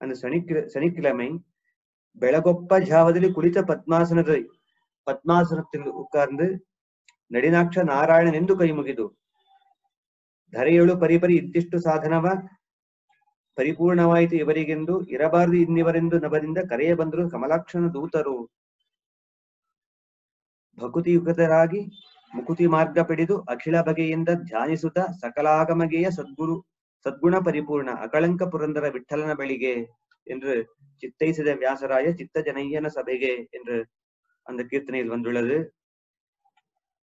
ಅಂದ್ರೆ ಸಣಿಕ್ರ ಕಿಲಮೆ ಬೆಳಗೊಪ್ಪ ಜಾವದಲ್ಲಿ ಕುಳಿತ ಪದ್ಮಾಸನದ ಪದ್ಮಾಸನ ಉತ್ಕಾರ್ದು ನಡಿನಾಕ್ಷ ನಾರಾಯಣನೆಂದು ಕೈ ಮುಗಿದು. ಧರೆಯಳು ಪರಿಪರಿ ಇತ್ತಿಷ್ಟು ಸಾಧನವ, ಪರಿಪೂರ್ಣವಾಯಿತು ಇವರಿಗೆಂದು, ಇರಬಾರದು ಇನ್ನಿವರೆಂದು ನಬರಿಂದ ಕರೆಯ ಬಂದರು ಕಮಲಾಕ್ಷನ ದೂತರು. ಭಕುತಿಯುಗತರಾಗಿ ಮುಕುತಿ ಮಾರ್ಗ ಪಿಡಿದು ಅಖಿಲ ಬಗೆಯಿಂದ ಧ್ಯಾನಿಸುತ್ತ ಸಕಲಾಗಮಗೆಯ ಸದ್ಗುರು சத்குண பரிபூர்ண அகலங்க புரந்தர விட்டலன பலிகே என்று சித்தைசித வியாசராய சித்த ஜனையன சபைகே என்று அந்த கீர்த்தனையில் வந்துள்ளது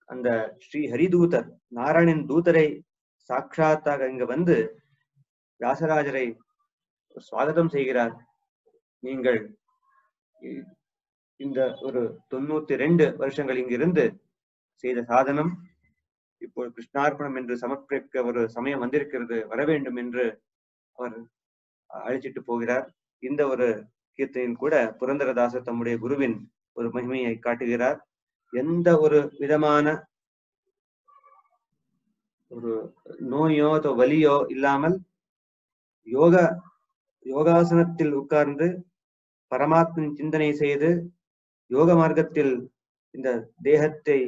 அந்த ஸ்ரீ ஹரிதூதர் நாராயணன் தூதரை சாட்சாத்தாக இங்க வந்து வியாசராஜரை சுவாகதம் செய்கிறார் நீங்கள் இ- இந்த ஒரு தொண்ணூத்தி ரெண்டு வருஷங்கள் இங்கிருந்து செய்த சாதனம். இப்போ கிருஷ்ணார்ப்பணம் என்று சமர்ப்பிக்க ஒரு சமயம் வந்திருக்கிறது வர வேண்டும் என்று அவர் அழைச்சிட்டு போகிறார். இந்த ஒரு கீர்த்தனையில் கூட புரந்தரதாசர் தம்முடைய குருவின் ஒரு மகிமையை காட்டுகிறார். எந்த ஒரு விதமான ஒரு நோயோ அதோ வலியோ இல்லாமல் யோக யோகாசனத்தில் உட்கார்ந்து பரமாத்மின் சிந்தனை செய்து யோக மார்க்கத்தில் இந்த தேகத்தை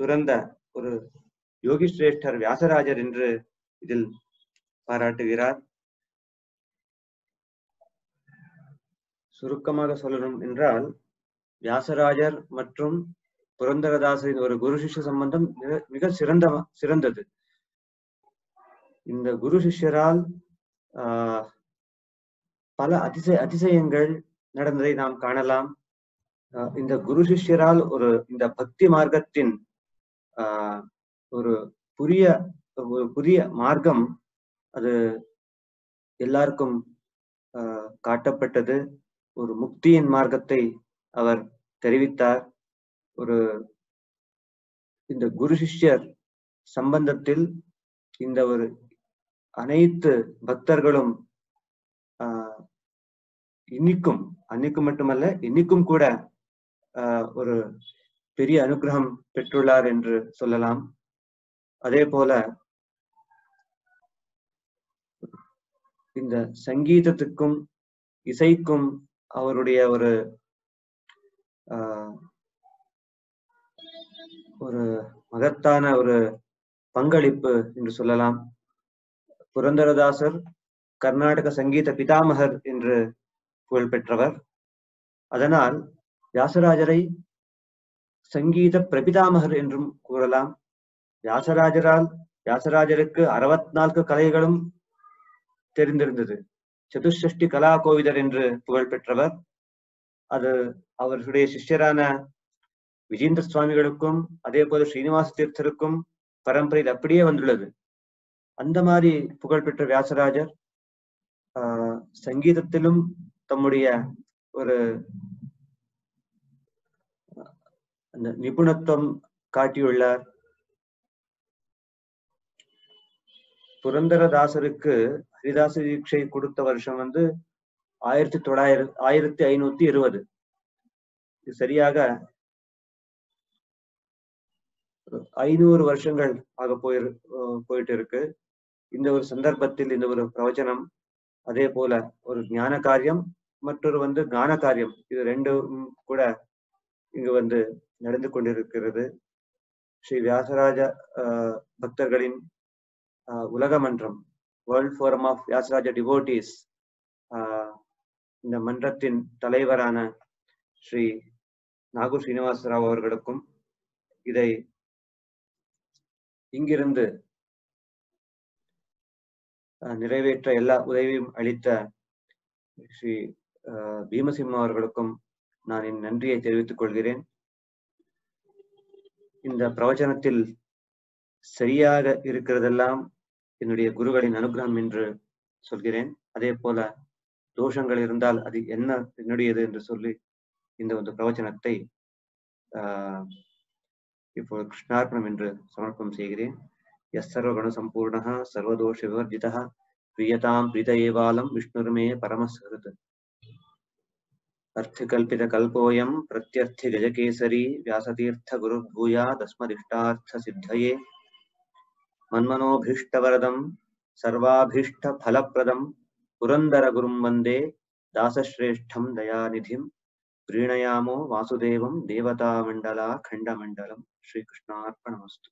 துறந்த ஒரு யோகி சிரேஷ்டர் வியாசராஜர் என்று இதில் பாராட்டுகிறார். சுருக்கமாக சொல்லணும் என்றால் வியாசராஜர் மற்றும் புரந்தரதாசரின் ஒரு குரு சிஷ்ய சம்பந்தம் மிக மிக சிறந்த சிறந்தது. இந்த குரு சிஷ்யரால் ஆஹ் பல அதிசய அதிசயங்கள் நடந்ததை நாம் காணலாம். இந்த குரு சிஷ்யரால் ஒரு இந்த பக்தி மார்க்கத்தின் ஆஹ் ஒரு புதிய ஒரு புதிய மார்க்கம் அது எல்லாருக்கும் ஆஹ் காட்டப்பட்டது. ஒரு முக்தியின் மார்க்கத்தை அவர் தெரிவித்தார். ஒரு இந்த குரு சிஷ்யர் சம்பந்தத்தில் இந்த ஒரு அனைத்து பக்தர்களும் ஆஹ் இன்னிக்கும் அன்னைக்கும் மட்டுமல்ல இன்னிக்கும் கூட ஆஹ் ஒரு பெரிய அனுகிரகம் பெற்றுள்ளார் என்று சொல்லலாம். அதே போல இந்த சங்கீதத்துக்கும் இசைக்கும் அவருடைய ஒரு ஆஹ் ஒரு மகத்தான ஒரு பங்களிப்பு என்று சொல்லலாம். புரந்தரதாசர் கர்நாடக சங்கீத பிதாமகர் என்று புகழ் பெற்றவர் அதனால் வியாசராஜரை சங்கீத பிரபிதாமகர் என்றும் கூறலாம். வியாசராஜரால் வியாசராஜருக்கு அறுபத்தி நான்கு கலைகளும் தெரிந்திருந்தது. சதுஷ்டி கலா கோவிதர் என்று புகழ் பெற்றவர். அது அவர்களுடைய சிஷ்யரான விஜேந்திர சுவாமிகளுக்கும் அதே போல ஸ்ரீனிவாச தீர்த்தருக்கும் பரம்பரையில் அப்படியே வந்துள்ளது. அந்த மாதிரி புகழ்பெற்ற வியாசராஜர் ஆஹ் சங்கீதத்திலும் தம்முடைய ஒரு நிபுணத்துவம் காட்டியுள்ளார். புரந்தரதாசருக்கு ஹரிதாச தீட்சை கொடுத்த வருஷம் வந்து ஆயிரத்தி தொள்ளாயிர ஆயிரத்தி ஐநூத்தி இருபது. இது சரியாக ஐநூறு வருஷங்கள் ஆக போயிரு போயிட்டு இருக்கு இந்த ஒரு சந்தர்ப்பத்தில் இந்த ஒரு பிரவச்சனம் அதே போல ஒரு ஞான காரியம் மற்றொரு வந்து கான காரியம் இது ரெண்டும் கூட இங்கு வந்து நடந்து கொண்டிருக்கிறது. ஸ்ரீ வியாசராஜ ஆஹ் பக்தர்களின் ஆஹ் உலக மன்றம் world forum of Vyasaraja devotees ஆஹ் இந்த மன்றத்தின் தலைவரான ஸ்ரீ நாகூர் ஸ்ரீனிவாச ராவ் அவர்களுக்கும் இதை இங்கிருந்து நிறைவேற்ற எல்லா உதவியும் அளித்த ஸ்ரீ பீமசிம்மா அவர்களுக்கும் நான் என் நன்றியை தெரிவித்துக் கொள்கிறேன். இந்த பிரவச்சனத்தில் சரியாக இருக்கிறதெல்லாம் என்னுடைய குருகளின் அனுகிரகம் என்று சொல்கிறேன். அதே போல தோஷங்கள் இருந்தால் அது என்ன என்னுடையது என்று சொல்லி இந்த ஒரு பிரவச்சனத்தை ஆஹ் இப்போ கிருஷ்ணார்ப்பணம் என்று சமர்ப்பம் செய்கிறேன். எஸ் சர்வகுண சம்பூர்ண சர்வதோஷ விவர்ஜிதா பிரியதாம் பிரித ஏவாலம் விஷ்ணுருமே பரமஸ்கிருத் అర్థకల్పిత కల్పోయం ప్రత్యర్థి గజకేసరి వ్యాసతీర్థ గురుభూయా దస్మదిష్టార్థ సిద్ధయే మన్మనోభీష్టవరదం సర్వాభీష్ట ఫలప్రదం పురందర పురందరగురుం వందే దాసశ్రేష్టం దయానిధిం ప్రీణయామో వాసుదేవం దేవతామండలా ఖండమండలం శ్రీకృష్ణార్పణమస్తు